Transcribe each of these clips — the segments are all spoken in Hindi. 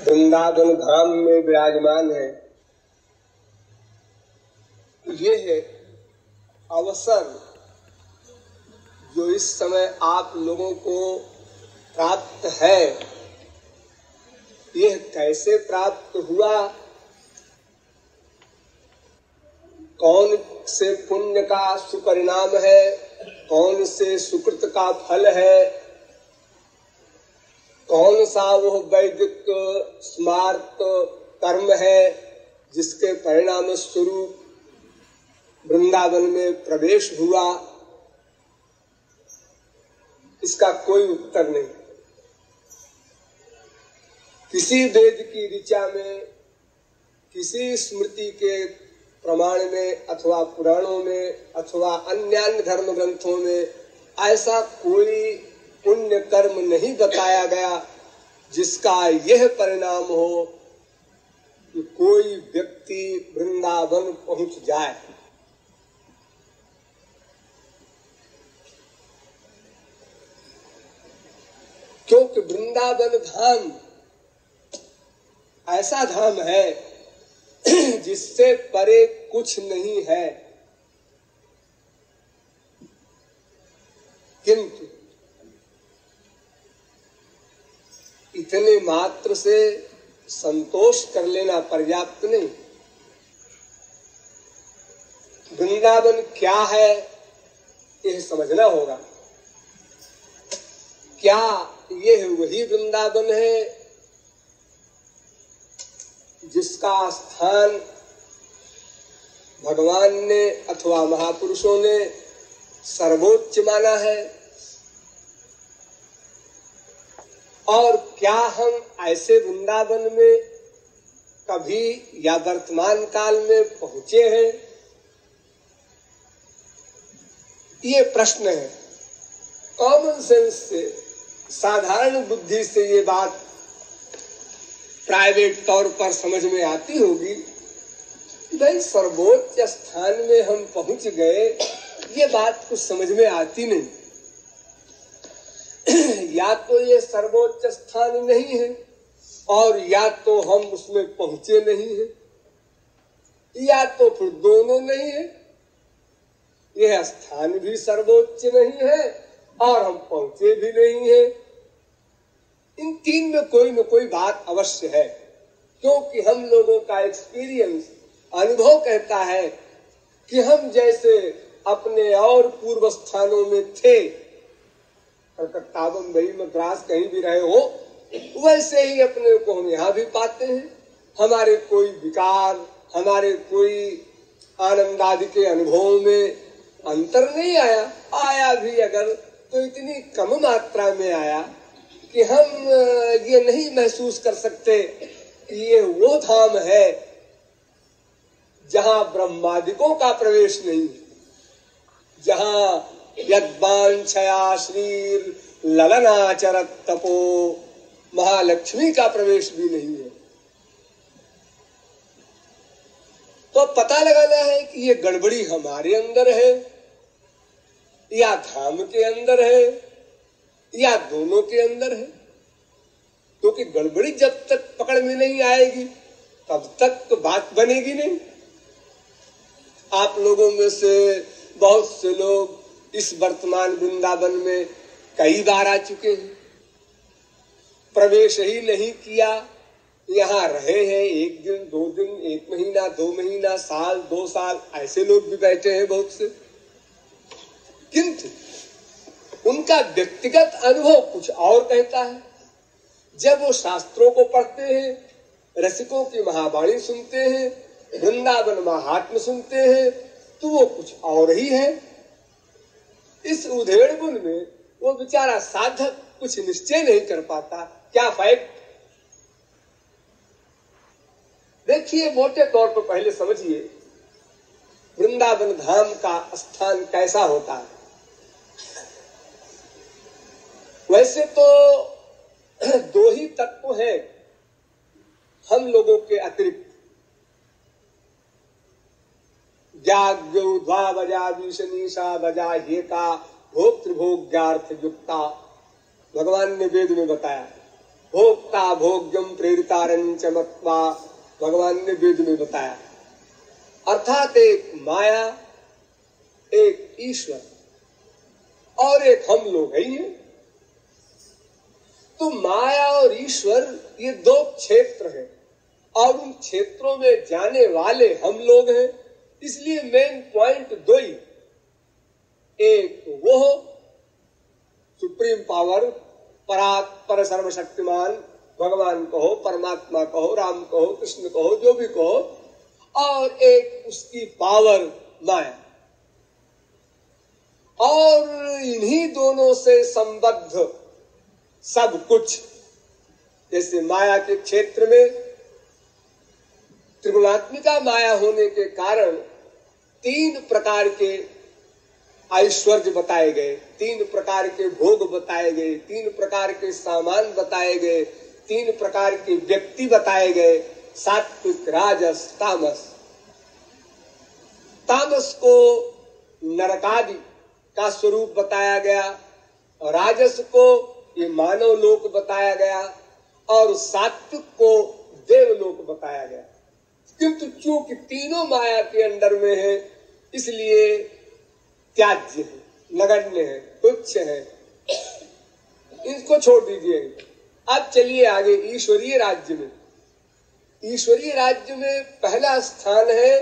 वृंदावन धाम में विराजमान है। ये है अवसर जो इस समय आप लोगों को प्राप्त है। यह कैसे प्राप्त हुआ? कौन से पुण्य का सुपरिणाम है? कौन से सुकृत का फल है? कौन सा वो वैदिक स्मार्त कर्म है जिसके परिणाम स्वरूप वृंदावन में प्रवेश हुआ? इसका कोई उत्तर नहीं। किसी वेद की ऋचा में, किसी स्मृति के प्रमाण में, अथवा पुराणों में, अथवा अन्य धर्म ग्रंथों में ऐसा कोई पुण्य कर्म नहीं बताया गया। जिसका यह परिणाम हो कि कोई व्यक्ति वृंदावन पहुँच जाए। क्योंकि वृंदावन धाम ऐसा धाम है जिससे परे कुछ नहीं है। किंतु इतने मात्र से संतोष कर लेना पर्याप्त नहीं। वृंदावन क्या है, यह समझना होगा। क्या यह वही वृंदावन है, जिसका स्थान भगवान ने अथवा महापुरुषों ने सर्वोच्च माना है? और क्या हम ऐसे वृंदावन में कभी या वर्तमान काल में पहुँचे हैं? ये प्रश्न है। कॉमन सेंस से, साधारण बुद्धि से ये बात प्राइवेट तौर पर समझ में आती होगी। भाई सर्वोच्च स्थान में हम पहुँच गए, ये बात कुछ समझ में आती नहीं। या तो ये सर्वोच्च स्थान नहीं है, और या तो हम उसमें पहुँचे नहीं है। या तो फिर दोनों नहीं है। यह स्थान भी सर्वोच्च नहीं है, और हम पहुँचे भी नहीं है। इन तीन में कोई न कोई बात अवश्य है, क्योंकि हम लोगों का एक्सपीरियंस अनुभव कहता है कि हम जैसे अपने और पूर्व स्थानों में थे कलकत्ता बम्बई मद्रास कहीं भी रहे हो, वैसे ही अपने को हम यहाँ भी पाते हैं। हमारे कोई विकार, हमारे कोई आनंद आदि के अनुभवों में अंतर नहीं आया। आया भी अगर तो इतनी कम मात्रा में आया कि हम ये नहीं महसूस कर सकते कि ये वो धाम है जहाँ ब्रह्मादिकों का प्रवेश नहीं जहाँ यदवांछया श्रीर ललनाचरत तपो महालक्ष्मी का प्रवेश भी नहीं है। तो पता लगाना है कि ये गड़बड़ी हमारे अंदर है, या धाम के अंदर है, या दोनों के अंदर है। क्योंकि तो गड़बड़ी जब तक पकड़ में नहीं आएगी, तब तक तो बात बनेगी नहीं। आप लोगों में से बहुत से लोग इस वर्तमान वृंदावन में कई बार आ चुके हैं। प्रवेश ही नहीं किया। यहाँ रहे हैं एक दिन, दो दिन, एक महीना, दो महीना, साल, दो साल। ऐसे लोग भी बैठे हैं बहुत से। किंतु उनका व्यक्तिगत अनुभव कुछ और कहता है। जब वो शास्त्रों को पढ़ते हैं, रसिकों की महावाणी सुनते हैं, वृंदावन महात्म सुनते हैं तो वो कुछ और ही है। इस उधेड़ गुण में वो बेचारा साधक कुछ निश्चय नहीं कर पाता। क्या फैक्ट देखिए, मोटे तौर पर पहले समझिए, वृंदावन धाम का स्थान कैसा होता है। वैसे तो दो ही तत्व हैं, हम लोगों के अतिरिक्त। जाग्यो बजा विषनीषा बजा का भोक्तृभोग्यार्थ युक्ता भगवान ने वेद में बताया, भोक्ता भोग्यम प्रेम प्रेरितारंच मत्वा, भगवान ने वेद में बताया। अर्थात एक माया, एक ईश्वर और एक हम लोग है ये। तो माया और ईश्वर ये दो क्षेत्र हैं और उन क्षेत्रों में जाने वाले हम लोग हैं। इसलिए मेन पॉइंट दो ही। एक वो हो सुप्रीम पावर परात, पर सर्वशक्तिमान, भगवान कहो, परमात्मा कहो, राम कहो, कृष्ण कहो, जो भी कहो, और एक उसकी पावर माया और इन्हीं दोनों से संबद्ध सब कुछ, जैसे माया के क्षेत्र में, त्रिगुणात्मिका माया होने के कारण तीन प्रकार के ऐश्वर्य बताए गए, तीन प्रकार के भोग बताए गए, तीन प्रकार के सामान बताए गए, तीन प्रकार के व्यक्ति बताए गए, सात्विक राजस, तामस। तामस को नरकादि का स्वरूप बताया गया, राजस को ये मानव लोक बताया गया, और सात्विक को देवलोक बताया गया। किंतु चूँकि तीनों माया के अंडर में है, इसलिए त्याज्य है, नगण्य है, तुच्छ है। इसको छोड़ दीजिए। अब चलिए आगे ईश्वरीय राज्य में। ईश्वरीय राज्य में पहला स्थान है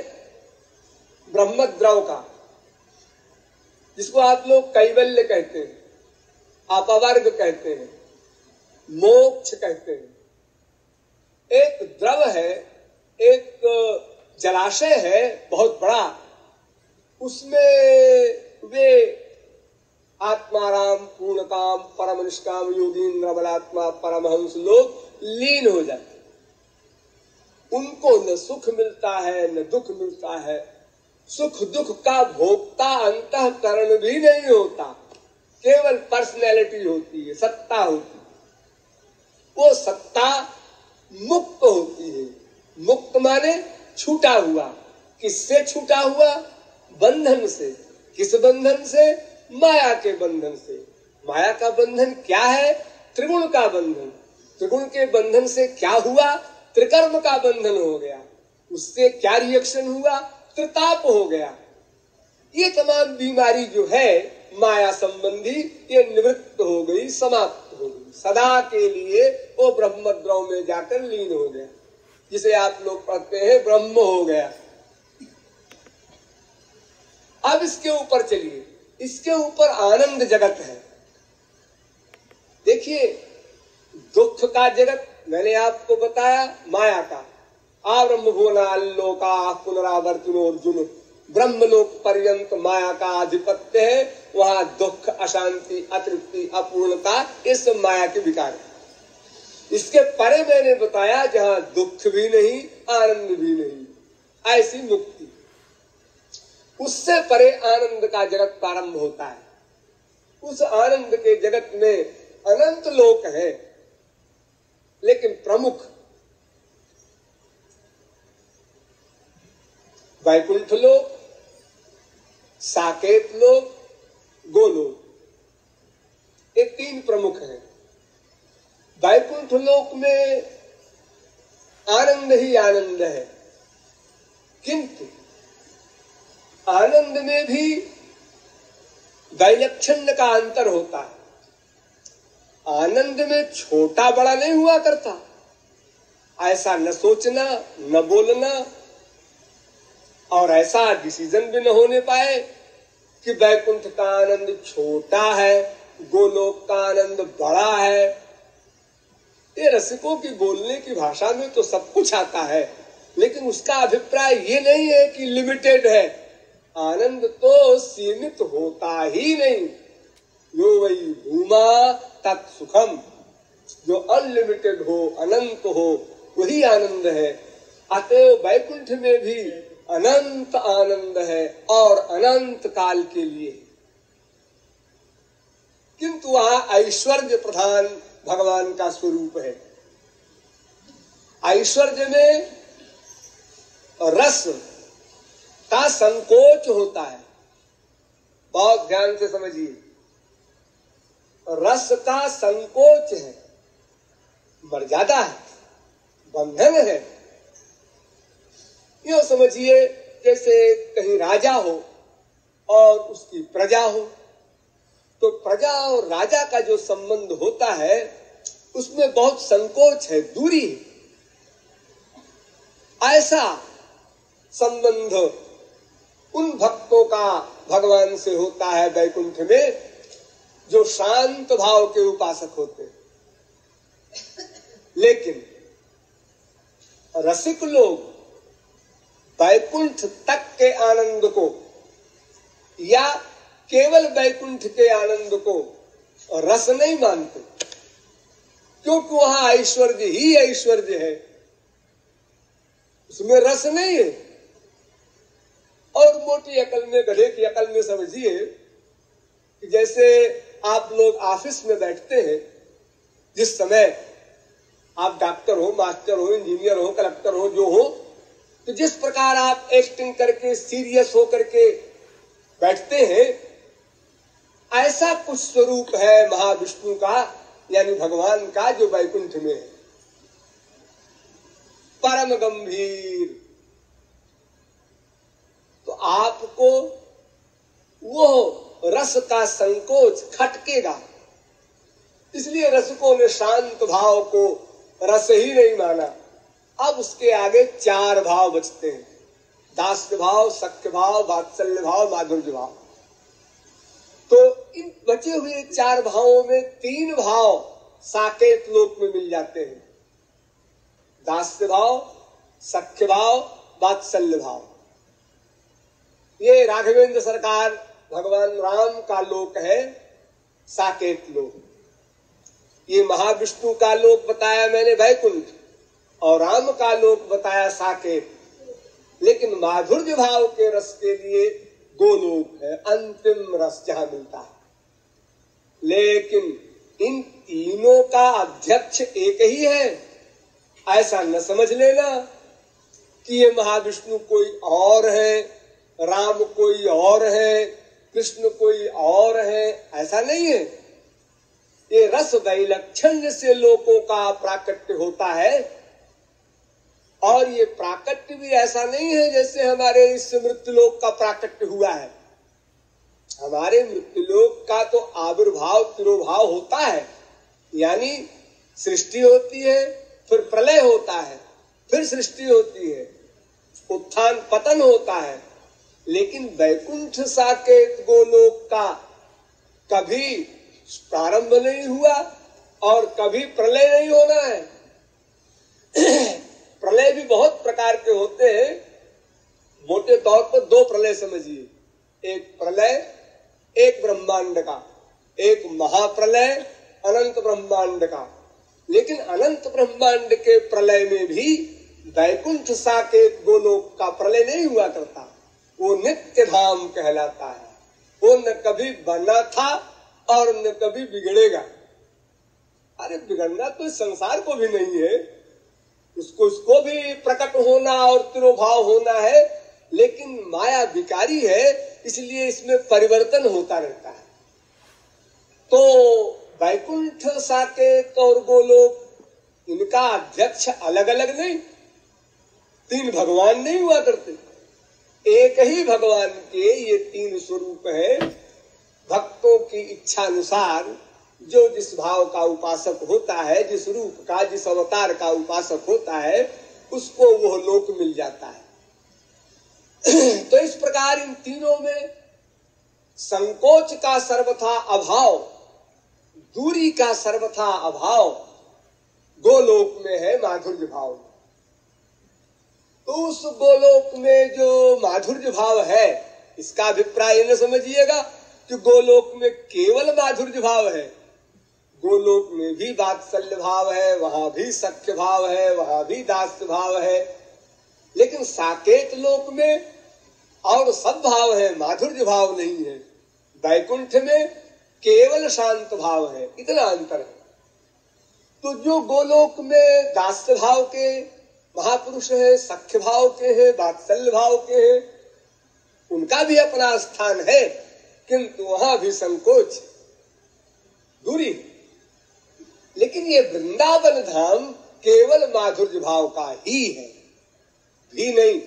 ब्रह्मद्रव का, जिसको आप लोग कैवल्य कहते हैं अपवर्ग कहते हैं, मोक्ष कहते हैं। एक द्रव है एक जलाशय है, बहुत बड़ा। उसमें वे आत्माराम पूर्ण काम परम निष्काम योगीन्द्र बलात्मा परमहंस लोग लीन हो जाते उनको न सुख मिलता है, न दुख मिलता है। सुख दुख का भोक्ता अंतकरण भी नहीं होता। केवल पर्सनैलिटी होती है, सत्ता होती है। वो सत्ता मुक्त होती है। मुक्त माने छूटा हुआ। किससे छूटा हुआ? बंधन से। किस बंधन से? माया के बंधन से। माया का बंधन क्या है? त्रिगुण का बंधन। त्रिगुण के बंधन से क्या हुआ? त्रिकर्म का बंधन हो गया। उससे क्या रिएक्शन हुआ? त्रिताप हो गया। ये तमाम बीमारी जो है, माया संबंधी, ये निवृत्त हो गई, समाप्त हो गई। सदा के लिए वो ब्रह्मद्रव में जाकर लीन हो गया। जिसे आप लोग पढ़ते हैं, ब्रह्म हो गया। अब इसके ऊपर चलिए। इसके ऊपर आनंद जगत है। देखिए, दुख का जगत, मैंने आपको बताया, माया का। आब्रह्म भुवनालोका पुनरावर्तन अर्जुन। ब्रह्मलोक पर्यंत माया का आधिपत्य है। वहाँ दुख, अशांति, अतृप्ति, अपूर्णता, इस माया के विकार है। इसके परे मैंने बताया, जहाँ दुख भी नहीं, आनंद भी नहीं, ऐसी मुक्ति। उससे परे आनंद का जगत प्रारंभ होता है। उस आनंद के जगत में अनंत लोक है, लेकिन प्रमुख वैकुंठ लोक, साकेत लोक, गोलोक। ये तीन प्रमुख हैं। वैकुंठ लोक में आनंद ही आनंद है। किंतु आनंद में भी वैलक्षण्य का अंतर होता है। आनंद में छोटा बड़ा नहीं हुआ करता। ऐसा न सोचना, न बोलना और ऐसा डिसीज़न भी न होने पाए कि वैकुंठ का आनंद छोटा है, गोलोक का आनंद बड़ा है ये रसिकों की बोलने की भाषा में तो सब कुछ आता है, लेकिन उसका अभिप्राय ये नहीं है कि लिमिटेड है। आनंद तो सीमित होता ही नहीं। यो वही भूमा तत्सुखम। जो अनलिमिटेड हो, अनंत हो, वही आनंद है। अतएव वैकुंठ में भी अनंत आनंद है और अनंत काल के लिए। किंतु वहाँ ऐश्वर्य प्रधान भगवान का स्वरूप है। ऐश्वर्य में रस का संकोच होता है। बहुत ध्यान से समझिए। रस का संकोच है मर्यादा है, बंधन है। यो समझिए, जैसे कहीं राजा हो और उसकी प्रजा हो तो प्रजा और राजा का जो संबंध होता है, उसमें बहुत संकोच है, दूरी ऐसा संबंध उन भक्तों का भगवान से होता है वैकुंठ में, जो शांत भाव के उपासक होते लेकिन रसिक लोग वैकुंठ तक के आनंद को या केवल वैकुंठ के आनंद को रस नहीं मानते, क्योंकि वहाँ ऐश्वर्य ही ऐश्वर्य है। उसमें रस नहीं है। और मोटी अकल में, गधे की अकल में समझिए कि जैसे आप लोग ऑफ़िस में बैठते हैं, जिस समय आप डॉक्टर हो, मास्टर हो, इंजीनियर हो, कलेक्टर हो, जो हो तो जिस प्रकार आप एक्टिंग करके, सीरियस होकर के बैठते हैं ऐसा कुछ स्वरूप है महाविष्णु का, यानी भगवान का, जो वैकुंठ में है। परम गंभीर। तो आपको वो रस का संकोच खटकेगा। इसलिए रसकों ने शांत भाव को रस ही नहीं माना। अब उसके आगे चार भाव बचते हैं। दास्य भाव, सख्य भाव, वात्सल्य भाव, माधुर्य भाव। तो इन बचे हुए चार भावों में तीन भाव साकेत लोक में मिल जाते हैं। दास्य भाव, सख्य भाव, वात्सल्य भाव। ये राघवेंद्र सरकार भगवान राम का लोक है, साकेत लोक। ये महाविष्णु का लोक बताया मैंने वैकुंठ, और राम का लोक बताया साकेत। लेकिन माधुर्य भाव के रस के लिए गोलोक है, अंतिम रस जहाँ मिलता है। लेकिन इन तीनों का अध्यक्ष एक ही है। ऐसा न समझ लेना कि ये महाविष्णु कोई और है, राम कोई और है, कृष्ण कोई और है, ऐसा नहीं है। ये रस वैलक्षण से लोगों का प्राकट्य होता है। और ये प्राकट्य भी ऐसा नहीं है जैसे हमारे इस मृत्युलोक का प्राकट्य हुआ है। हमारे मृत्यु मृत्युलोक का तो आविर्भाव, तिरुभाव होता है। यानी सृष्टि होती है, फिर प्रलय होता है, फिर सृष्टि होती है, उत्थान पतन होता है। लेकिन वैकुंठ साकेत गोलोक का कभी प्रारंभ नहीं हुआ और कभी प्रलय नहीं होना है। प्रलय भी बहुत प्रकार के होते हैं। मोटे तौर पर दो प्रलय समझिए। एक प्रलय, एक ब्रह्मांड का। एक महाप्रलय, अनंत ब्रह्मांड का। लेकिन अनंत ब्रह्मांड के प्रलय में भी वैकुंठ साकेत गोलोक का प्रलय नहीं हुआ करता। वो नित्य धाम कहलाता है। वो न कभी बना था और न कभी बिगड़ेगा। अरे बिगड़ना तो संसार को भी नहीं है। उसको उसको भी प्रकट होना और तिरोभाव होना है, लेकिन माया विकारी है, इसलिए इसमें परिवर्तन होता रहता है। तो वैकुंठ साकेत और गोलोक, इनका अध्यक्ष अलग अलग नहीं, तीन भगवान नहीं हुआ करते। एक ही भगवान के ये तीन स्वरूप है, भक्तों की इच्छा अनुसार जो जिस भाव का उपासक होता है, जिस रूप का, जिस अवतार का उपासक होता है, उसको वह लोक मिल जाता है। तो इस प्रकार इन तीनों में संकोच का सर्वथा अभाव, दूरी का सर्वथा अभाव, गोलोक में है माधुर्य भाव। तो उस गोलोक में जो माधुर्य भाव है, इसका अभिप्राय न समझिएगा कि गोलोक में केवल माधुर्य भाव है। गोलोक में भी वात्सल्य भाव है, वहाँ भी सख्य भाव है, वहाँ भी दास भाव है। लेकिन साकेत लोक में और सब भाव है, माधुर्य भाव नहीं है। वैकुंठ में केवल शांत भाव है, इतना अंतर है। तो जो गोलोक में दास भाव के महापुरुष है, सख्य भाव के हैं, वात्सल्य भाव के हैं, उनका भी अपना स्थान है, किंतु वहाँ भी संकोच दूरी लेकिन ये वृंदावन धाम केवल माधुर्य भाव का ही है, भी नहीं।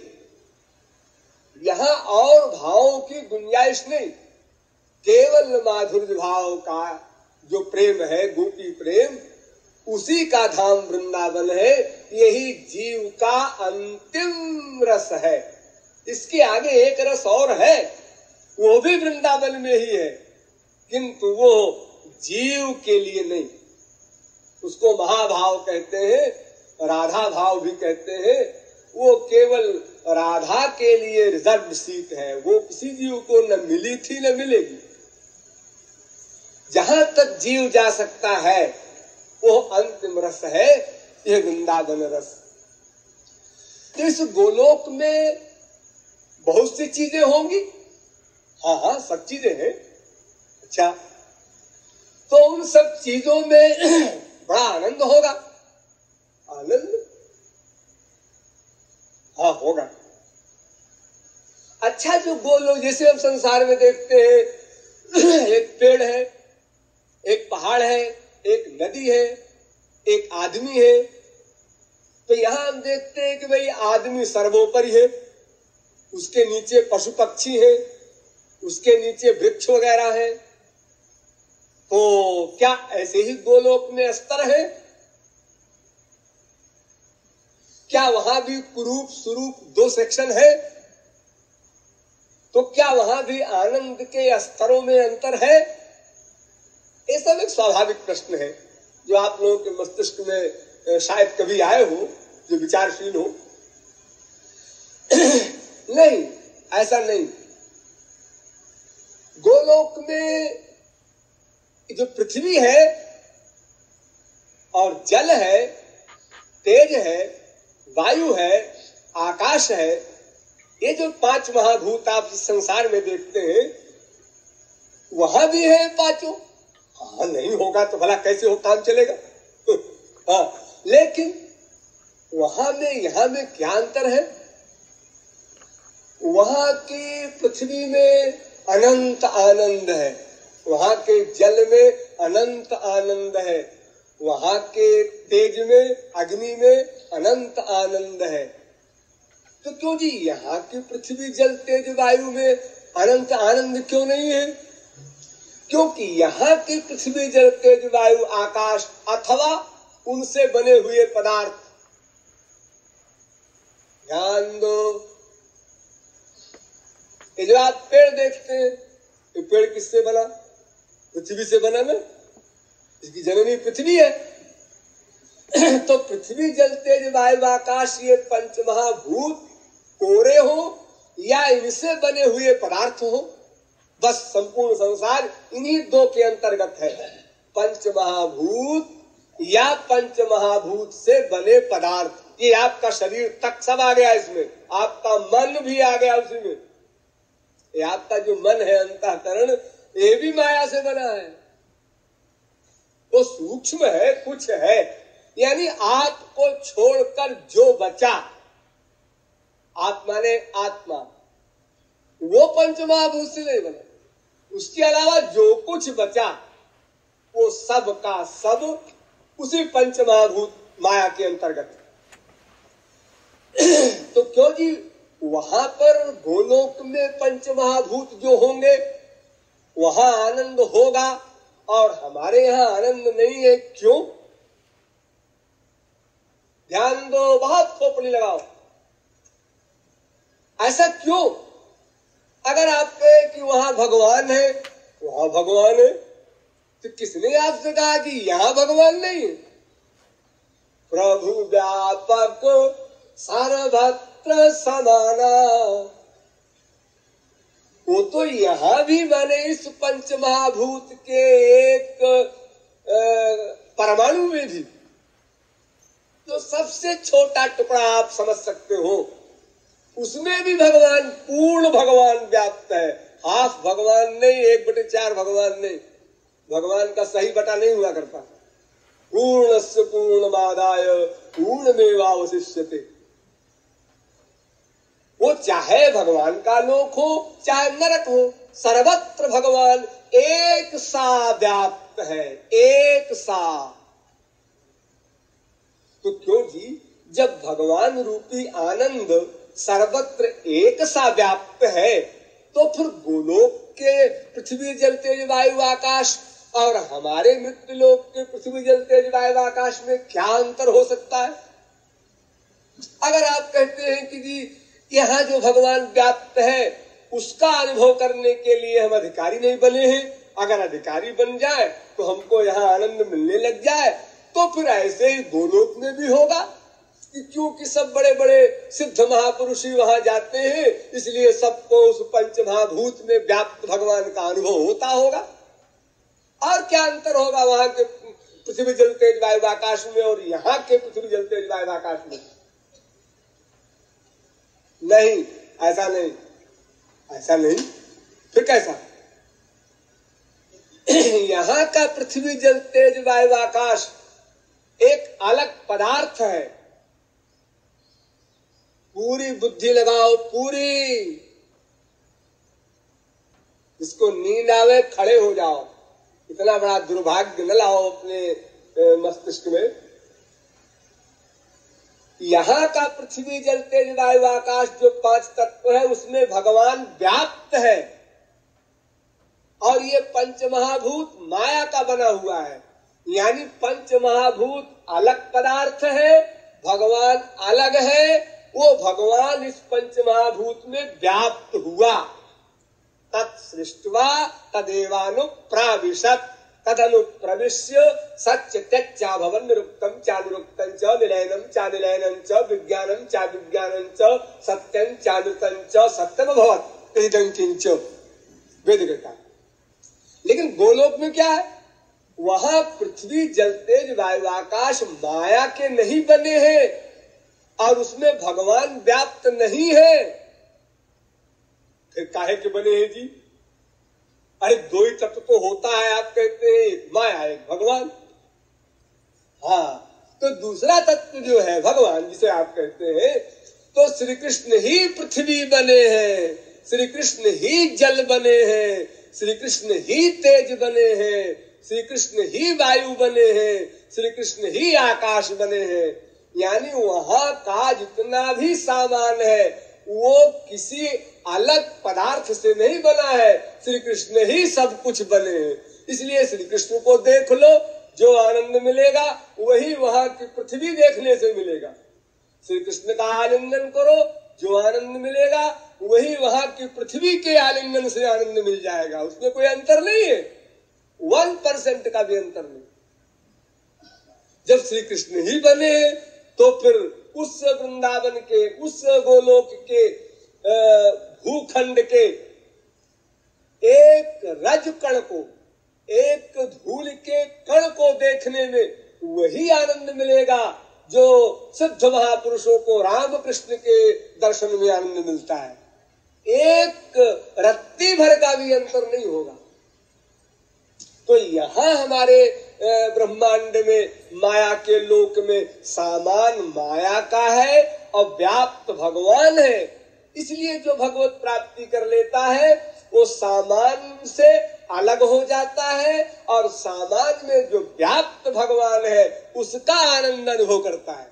यहाँ और भावों की गुंजाइश नहीं, केवल माधुर्य भाव का जो प्रेम है, गोपी प्रेम, उसी का धाम वृंदावन है। यही जीव का अंतिम रस है। इसके आगे एक रस और है, वो भी वृंदावन में ही है, किंतु वो जीव के लिए नहीं। उसको महाभाव कहते हैं, राधा भाव भी कहते हैं। वो केवल राधा के लिए रिज़र्व सीट है, वो किसी जीव को न मिली थी, न मिलेगी। जहाँ तक जीव जा सकता है, वो अंतिम रस है, यह वृंदावन रस। इस गोलोक में बहुत सी चीज़ें होंगी। हाँ हाँ सब चीज़ें हैं। अच्छा तो उन सब चीज़ों में बड़ा आनंद होगा। आनंद? हाँ होगा। अच्छा जो गोलोक जैसे हम संसार में देखते हैं, एक पेड़ है, एक पहाड़ है, एक नदी है, एक आदमी है तो यहाँ हम देखते हैं कि भाई आदमी सर्वोपरि है। उसके नीचे पशु पक्षी है, उसके नीचे वृक्ष वगैरह है। तो क्या ऐसे ही दो लोक में स्तर है? क्या वहाँ भी कुरूप स्वरूप दो सेक्शन है? तो क्या वहाँ भी आनंद के स्तरों में अंतर है? ये सब एक स्वाभाविक प्रश्न है, जो आप लोगों के मस्तिष्क में शायद कभी आए हो, जो विचारशील हो। नहीं, ऐसा नहीं। गोलोक में जो पृथ्वी है और जल है, तेज है, वायु है, आकाश है, ये जो पाँच महाभूत आप संसार में देखते हैं, वहाँ भी है पाँचों। हाँ नहीं होगा तो भला कैसे हो काम चलेगा? हाँ लेकिन वहाँ में, यहाँ में क्या अंतर है? वहाँ की पृथ्वी में अनंत आनंद है। वहाँ के जल में अनंत आनंद है। वहाँ के तेज में, अग्नि में अनंत आनंद है। तो क्यों जी यहाँ की पृथ्वी जल, तेज वायु में अनंत आनंद क्यों नहीं है? क्योंकि यहाँ की पृथ्वी जल, तेज वायु, आकाश अथवा उनसे बने हुए पदार्थ। ध्यान दो। ये जो आप पेड़ देखते हैं, ये पेड़ किससे बना? पृथ्वी से बना ना? इसकी जननी पृथ्वी है। तो पृथ्वी जल तेज वायु आकाश, ये पंच महाभूत कोरे हो या इनसे बने हुए पदार्थ हो, बस संपूर्ण संसार इन्हीं दो के अंतर्गत है। पंच महाभूत या पंच महाभूत से बने पदार्थ, ये आपका शरीर तक सब आ गया इसमें। आपका मन भी आ गया उसी में। ये आपका जो मन है, अंतकरण ये भी माया से बना है। वो सूक्ष्म है, कुछ है। यानी आपको छोड़कर जो बचा। आत्मा ने आत्मा। वो पंचमहाभूत से नहीं बना। उसके अलावा जो कुछ बचा, वो सब का सब उसी पंच महाभूत माया के अंतर्गत तो क्यों जी वहाँ पर गोलोक में पंचमहाभूत जो होंगे वहाँ आनंद होगा और हमारे यहाँ आनंद नहीं है, क्यों? ध्यान दो, बहुत खोपड़ी लगाओ। ऐसा क्यों? अगर आप कहे कि वहाँ भगवान है, वहाँ भगवान है तो किसने आपसे कहा कि यहाँ भगवान नहीं प्रभु व्यापक, सर्वत्र समाना। वो तो यहाँ भी मैंने इस पंच महाभूत के एक परमाणु में भी। तो सबसे छोटा टुकड़ा आप समझ सकते हो, उसमें भी भगवान पूर्ण भगवान व्याप्त है। हाफ़ भगवान नहीं, एक बटे चार भगवान नहीं। भगवान का सही बटा नहीं हुआ करता। पूर्ण से पूर्ण मादाय पूर्ण मेवावशिष्य वो चाहे भगवान का लोक हो, चाहे नरक हो, सर्वत्र भगवान एक सा व्याप्त है, एक सा। तो क्यों जी? जब भगवान रूपी आनंद सर्वत्र एक सा व्याप्त है तो फिर गोलोक के पृथ्वी जल तेज वायु आकाश और हमारे मृत्यु लोक के पृथ्वी जल तेज वायु आकाश में क्या अंतर हो सकता है? अगर आप कहते हैं कि जी यहाँ जो भगवान व्याप्त है, उसका अनुभव करने के लिए हम अधिकारी नहीं बने हैं। अगर अधिकारी बन जाए तो हमको यहाँ आनंद मिलने लग जाए तो फिर ऐसे ही गोलोक में भी होगा। क्योंकि सब बड़े बड़े सिद्ध महापुरुष ही वहाँ जाते हैं, इसलिए सबको उस पंच महाभूत में व्याप्त भगवान का अनुभव होता होगा। और क्या अंतर होगा वहाँ के पृथ्वी जल तेज वायु आकाश में और यहाँ के पृथ्वी जल तेज वायु आकाश में? नहीं, ऐसा नहीं। ऐसा नहीं? फिर कैसा? यहाँ का पृथ्वी जल तेज वायु आकाश एक अलग पदार्थ है। पूरी बुद्धि लगाओ, पूरी। इसको नींद आवे, खड़े हो जाओ। इतना बड़ा दुर्भाग्य न लाओ अपने मस्तिष्क में। यहाँ का पृथ्वी जल तेज वायु आकाश जो पाँच तत्व है, उसमें भगवान व्याप्त है। और ये पंच महाभूत माया का बना हुआ है। यानी पंच महाभूत अलग पदार्थ है, भगवान अलग है, वो भगवान इस पंच महाभूत में व्याप्त हुआ। तत्सृष्टवा तदेवानु प्राविशत तदनु प्रविश्य सत्य त्यक्चा भवन निरुक्तम चा निरुक्तम च निलयनम चा च विज्ञानम चा विज्ञानम च सत्यम चानुतम च सत्यम भवत किंच वेद कहता लेकिन गोलोक में क्या है? वहाँ पृथ्वी जल तेज वायु आकाश माया के नहीं बने हैं और उसमें भगवान व्याप्त नहीं है। फिर काहे के बने हैं जी? अरे दो ही तत्व तो होता है आप कहते हैं माया एक भगवान। हाँ तो दूसरा तत्व जो है भगवान, जिसे आप कहते हैं तो श्री कृष्ण ही पृथ्वी बने हैं श्री कृष्ण ही जल बने हैं श्री कृष्ण ही तेज बने हैं श्री कृष्ण ही वायु बने हैं श्री कृष्ण ही आकाश बने हैं। यानी वहाँ का जितना भी सामान है, वो किसी अलग पदार्थ से नहीं बना है। श्री कृष्ण ही सब कुछ बने हैं। इसलिए श्री कृष्ण को देख लो, जो आनंद मिलेगा, वही वहाँ की पृथ्वी देखने से मिलेगा। श्री कृष्ण का आलिंगन करो, जो आनंद मिलेगा, वही वहाँ की पृथ्वी के आलिंगन से आनंद मिल जाएगा। उसमें कोई अंतर नहीं है। वन परसेंट का भी अंतर नहीं। जब श्री कृष्ण ही बने तो फिर उस वृंदावन के, उस गोलोक के भूखंड के एक रज कण को, एक धूल के कण को देखने में वही आनंद मिलेगा जो सिद्ध महापुरुषों को राम कृष्ण के दर्शन में आनंद मिलता है। एक रत्ती भर का भी अंतर नहीं होगा। तो यहाँ हमारे ब्रह्मांड में, माया के लोक में सामान माया का है और व्याप्त भगवान है। इसलिए जो भगवत प्राप्ति कर लेता है, वो सामान से अलग हो जाता है और सामान में जो व्याप्त भगवान है, उसका आनंद अनुभव करता है।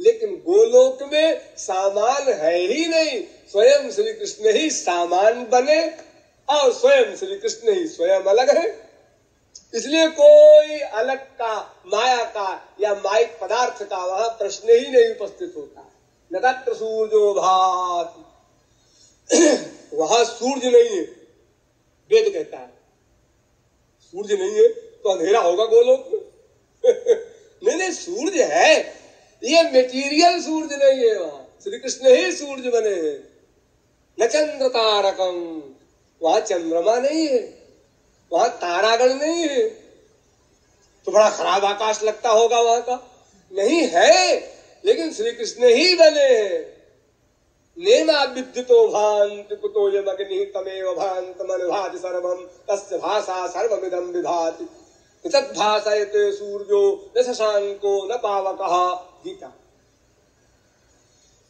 लेकिन गोलोक में सामान है ही नहीं, स्वयं श्री कृष्ण ही सामान बने और स्वयं श्री कृष्ण ही स्वयं अलग है। इसलिए कोई अलग का, माया का या माइक पदार्थ का वहाँ प्रश्न ही नहीं उपस्थित होता। नगत्र सूर्यो भात। वहाँ सूर्य नहीं है, वेद कहता है। सूर्य नहीं है तो अंधेरा होगा गोलोक में। नहीं नहीं, सूर्य है। ये मेटीरियल सूर्य नहीं है वहाँ। श्री कृष्ण ही सूर्य बने हैं। न चंद्र तारकम, वहाँ चंद्रमा नहीं है। वहाँ तारागण नहीं है। तो बड़ा खराब आकाश लगता होगा वहाँ का। नहीं है। लेकिन श्री कृष्ण ही बने। हैं नेमा विद्युतो भांति कुतो यमग्नि तमेव भांत मन भाति सर्वम, तस्य भाषा सर्वमिदम विभाति तद भाषयते सूर्यो, न शशांको न पावक, गीता।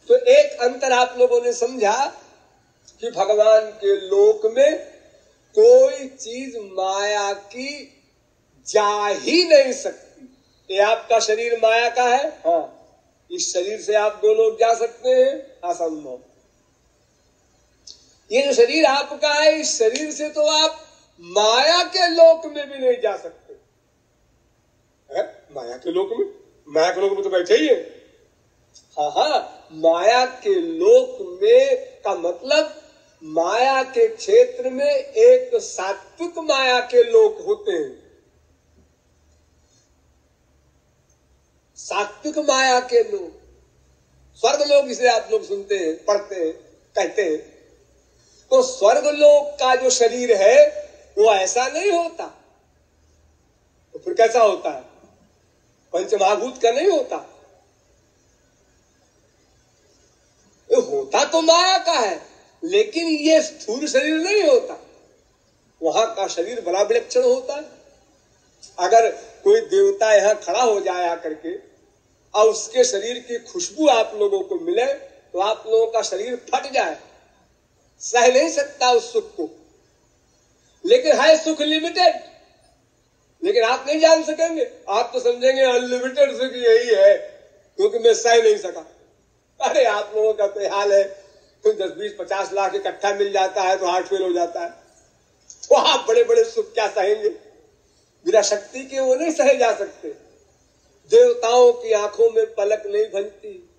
तो एक अंतर आप लोगों ने समझा कि भगवान के लोक में कोई चीज़ माया की जा ही नहीं सकती। ये आपका शरीर माया का है? हाँ। इस शरीर से आप दो लोग जा सकते हैं असंभव ये जो शरीर आपका है, इस शरीर से तो आप माया के लोक में भी नहीं जा सकते। है? माया के लोक में? माया के लोक में तो बैठे ही है। हाँ हाँ माया के लोक में का मतलब माया के क्षेत्र में एक सात्विक माया के लोक होते हैं। सात्विक माया के लोग। स्वर्ग लोग इसे आप लोग सुनते हैं, पढ़ते हैं, कहते हैं। तो स्वर्ग लोग का जो शरीर है, वो ऐसा नहीं होता। तो फिर कैसा होता है? पंचमहाभूत का नहीं होता। ये होता तो माया का है, लेकिन ये स्थूल शरीर नहीं होता। वहाँ का शरीर बड़ा विलक्षण होता है। अगर कोई देवता यहाँ खड़ा हो जाए आकर के और उसके शरीर की खुशबू आप लोगों को मिले तो आप लोगों का शरीर फट जाए। सह नहीं सकता उस सुख को। लेकिन है सुख लिमिटेड लेकिन आप नहीं जान सकेंगे। आप तो समझेंगे अनलिमिटेड सुख यही है, क्योंकि मैं सह नहीं सका। अरे, आप लोगों का तो हाल है तो दस, बीस, पचास लाख इकट्ठा मिल जाता है तो हार्ट फेल हो जाता है। तो आप बड़े बड़े सुख क्या सहेंगे? बिना शक्ति के वो नहीं सहे जा सकते। देवताओं की आँखों में पलक नहीं बनती।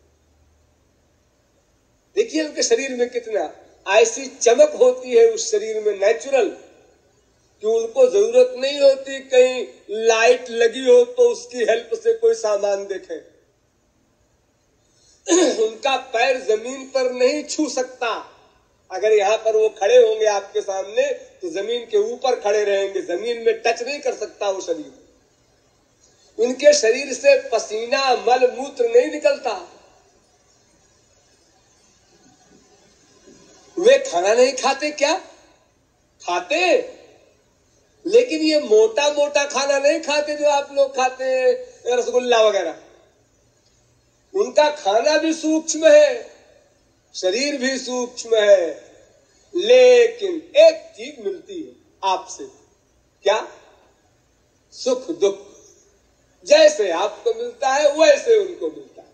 देखिए उनके शरीर में कितना ऐसी चमक होती है उस शरीर में नेचुरल कि उनको ज़रूरत नहीं होती कहीं लाइट लगी हो तो उसकी हेल्प से कोई सामान देखे। उनका पैर ज़मीन पर नहीं छू सकता। अगर यहाँ पर वो खड़े होंगे आपके सामने तो ज़मीन के ऊपर खड़े रहेंगे। ज़मीन में टच नहीं कर सकता वो शरीर। उनके शरीर से पसीना, मल, मूत्र नहीं निकलता। वे खाना नहीं खाते क्या? खाते। लेकिन ये मोटा मोटा खाना नहीं खाते जो आप लोग खाते हैं, रसगुल्ला वगैरह। उनका खाना भी सूक्ष्म है। शरीर भी सूक्ष्म है, लेकिन एक चीज़ मिलती है आपसे। क्या? सुख, दुख। जैसे आपको मिलता है, वैसे उनको मिलता है।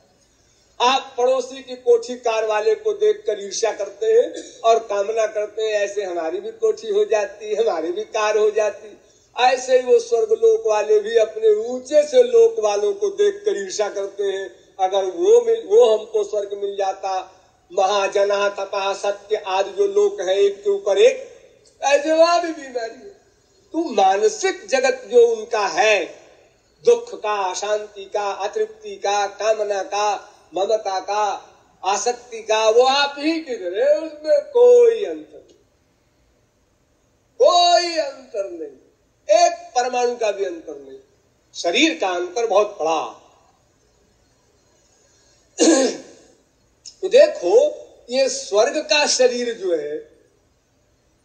आप पड़ोसी की कोठी कार वाले को देखकर ईर्ष्या करते हैं और कामना करते हैं, ऐसे हमारी भी कोठी हो जाती, हमारी भी कार हो जाती। ऐसे ही वो स्वर्ग लोक वाले भी अपने ऊँचे से लोक वालों को देखकर ईर्ष्या करते हैं। अगर वो मिल, वो हमको स्वर्ग मिल जाता महाजना तपा सत्य आदि जो लोक है एक के ऊपर एक भी बीमारी है। तो मानसिक जगत जो उनका है, दुख का, अशांति का, अतृप्ति का, कामना का, ममता का, आसक्ति का, वो आप ही की तरह उसमें कोई अंतर कोई अंतर नहीं। एक परमाणु का भी अंतर नहीं। शरीर का अंतर बहुत बड़ा तो देखो, ये स्वर्ग का शरीर जो है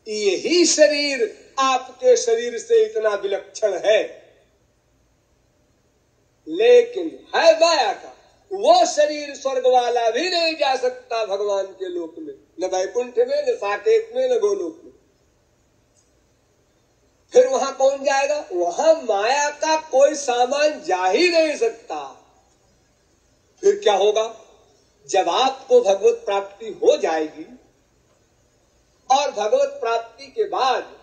यही शरीर आपके शरीर से इतना विलक्षण है। लेकिन है माया का, वो शरीर स्वर्ग वाला भी नहीं जा सकता भगवान के लोक में, न वैकुंठ में, न साकेत में, न गोलोक में। फिर वहाँ कौन जाएगा? वहाँ माया का कोई सामान जा ही नहीं सकता। फिर क्या होगा? जब आपको भगवत प्राप्ति हो जाएगी, और भगवत प्राप्ति के बाद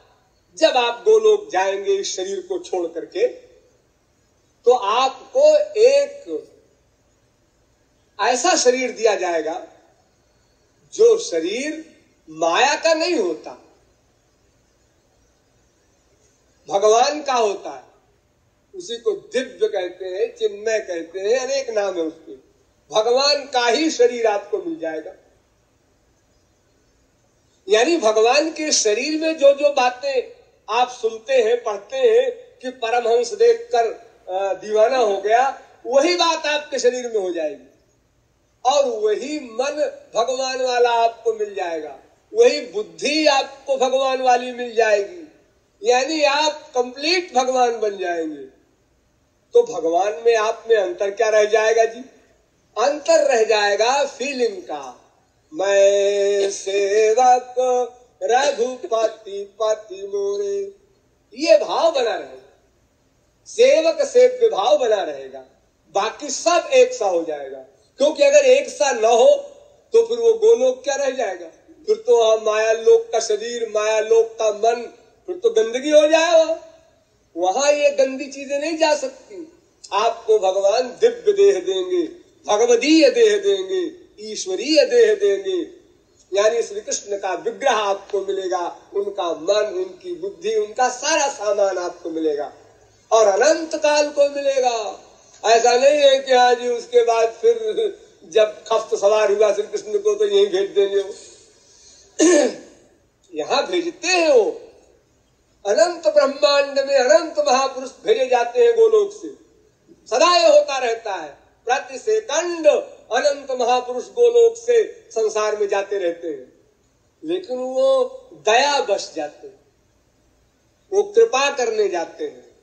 जब आप दो लोग जाएँगे इस शरीर को छोड़ करके तो आपको एक ऐसा शरीर दिया जाएगा जो शरीर माया का नहीं होता, भगवान का होता है। उसी को दिव्य कहते हैं, चिन्मय कहते हैं, अनेक नाम है उसके। भगवान का ही शरीर आपको मिल जाएगा। यानी भगवान के शरीर में जो जो बातें आप सुनते हैं, पढ़ते हैं, कि परमहंस देखकर दीवाना हो गया, वही बात आपके शरीर में हो जाएगी। और वही मन भगवान वाला आपको मिल जाएगा। वही बुद्धि आपको भगवान वाली मिल जाएगी। यानी आप कंप्लीट भगवान बन जाएँगे। तो भगवान में आप में अंतर क्या रह जाएगा जी? अंतर रह जाएगा फीलिंग का। मैं सेवक रघुपति पति मोरे। ये भाव बना रहे सेवक सेव्य भाव बना रहेगा। बाकी सब एक सा हो जाएगा। क्योंकि अगर एक सा न हो तो फिर वो गोलोक क्या रह जाएगा? फिर तो हम माया लोक का शरीर, माया लोक का मन, फिर तो गंदगी हो जाएगा। वहाँ ये गंदी चीज़ें नहीं जा सकती। आपको भगवान दिव्य देह देंगे। भगवदीय देह देंगे, ईश्वरीय देह देंगे। यानी श्री कृष्ण का विग्रह आपको मिलेगा, उनका मन, उनकी बुद्धि, उनका सारा सामान आपको मिलेगा और अनंत काल को मिलेगा। ऐसा नहीं है कि आज हाँ उसके बाद फिर जब खफ्त सवार हुआ श्री कृष्ण को तो यही भेज देंगे वो। यहाँ भेजते हैं वो। अनंत ब्रह्मांड में अनंत महापुरुष भेजे जाते हैं गोलोक से। सदा ये होता रहता है। प्रति सेकंड अनंत महापुरुष गोलोक से संसार में जाते रहते हैं। लेकिन वो दया बस जाते हैं। वो कृपा करने जाते हैं।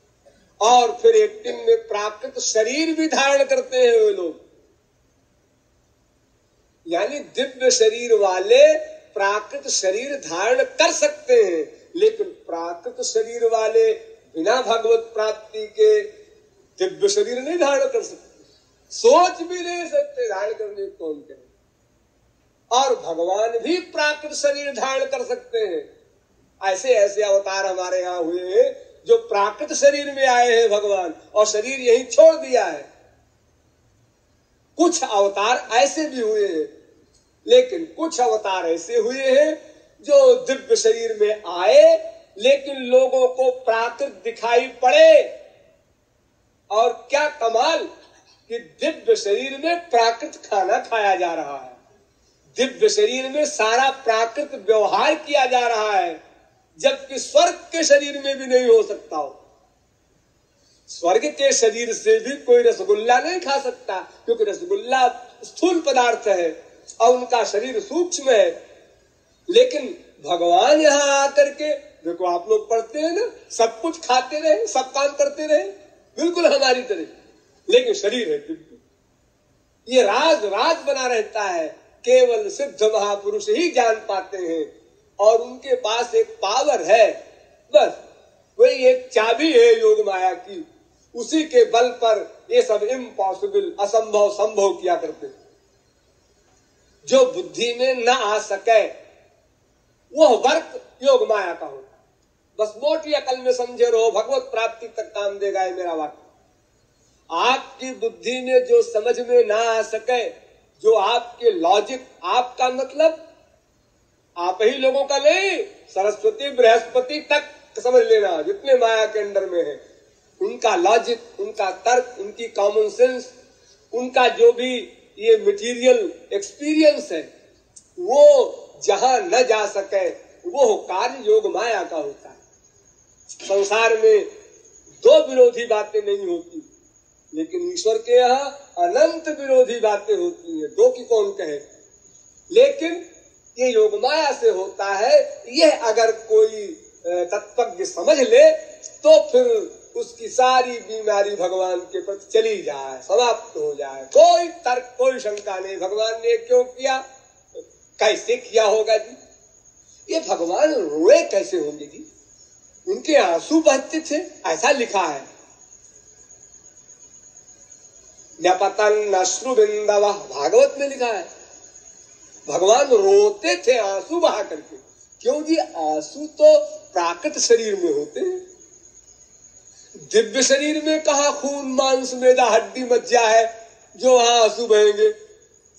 और फिर एक दिन में प्राकृत शरीर भी धारण करते हैं वे लोग। यानी दिव्य शरीर वाले प्राकृत शरीर धारण कर सकते हैं, लेकिन प्राकृत शरीर वाले बिना भगवत प्राप्ति के दिव्य शरीर नहीं धारण कर सकते। सोच भी नहीं सकते धारण करने कौन करे और भगवान भी प्राकृत शरीर धारण कर सकते हैं। ऐसे ऐसे अवतार हमारे यहाँ हुए जो प्राकृत शरीर में आए हैं भगवान, और शरीर यही छोड़ दिया है। कुछ अवतार ऐसे भी हुए हैं, लेकिन कुछ अवतार ऐसे हुए हैं, जो दिव्य शरीर में आए, लेकिन लोगों को प्राकृत दिखाई पड़े। और क्या कमाल! कि दिव्य शरीर में प्राकृत खाना खाया जा रहा है। दिव्य शरीर में सारा प्राकृत व्यवहार किया जा रहा है, जबकि स्वर्ग के शरीर में भी नहीं हो सकता हो। स्वर्ग के शरीर से भी कोई रसगुल्ला नहीं खा सकता, क्योंकि रसगुल्ला स्थूल पदार्थ है और उनका शरीर सूक्ष्म है। लेकिन भगवान यहाँ आकर के, देखो आप लोग पढ़ते हैं ना, सब कुछ खाते रहे, सब काम करते रहे, बिल्कुल हमारी तरह। लेकिन शरीर है दिव्य ये राज राज बना रहता है। केवल सिद्ध महापुरुष ही जान पाते हैं। और उनके पास एक पावर है। बस, वही एक चाबी है योग माया की। उसी के बल पर ये सब इम्पॉसिबल असंभव, संभव किया करते जो बुद्धि में न आ सके, वह वर्क योग माया का होता बस मोटी अकल में समझे रहो, भगवत प्राप्ति तक काम देगा ये मेरा वाक्य। आपकी बुद्धि में जो समझ में ना आ सके, जो आपके लॉजिक आपका मतलब आप ही लोगों का नहीं, सरस्वती बृहस्पति तक समझ लेना, जितने माया के अंदर में है। उनका लॉजिक उनका तर्क, उनकी कॉमन सेंस उनका जो भी ये मटेरियल एक्सपीरियंस है, वो जहाँ न जा सके, वो कार्य योग माया का होता है। संसार में दो विरोधी बातें नहीं होती। लेकिन ईश्वर के यहाँ अनंत विरोधी बातें होती हैं, दो की कौन कहे? लेकिन ये योग माया से होता है, यह अगर कोई तत्वज्ञ समझ ले तो फिर उसकी सारी बीमारी भगवान के प्रति चली जाए, समाप्त हो जाए। कोई तर्क, कोई शंका नहीं, भगवान ने क्यों किया? कैसे किया होगा जी? ये भगवान रोए कैसे होंगे जी? उनके आँसू बहते थे, ऐसा लिखा है। न्यपतन अश्रु बिंदव। भागवत में लिखा है। भगवान रोते थे आँसू बहा करके। क्यों जी? आँसू तो प्राकृत शरीर में होते हैं। दिव्य शरीर में कहा खून, मांस, मेदा, हड्डी, मज्जा है, जो वहाँ आँसू बहेंगे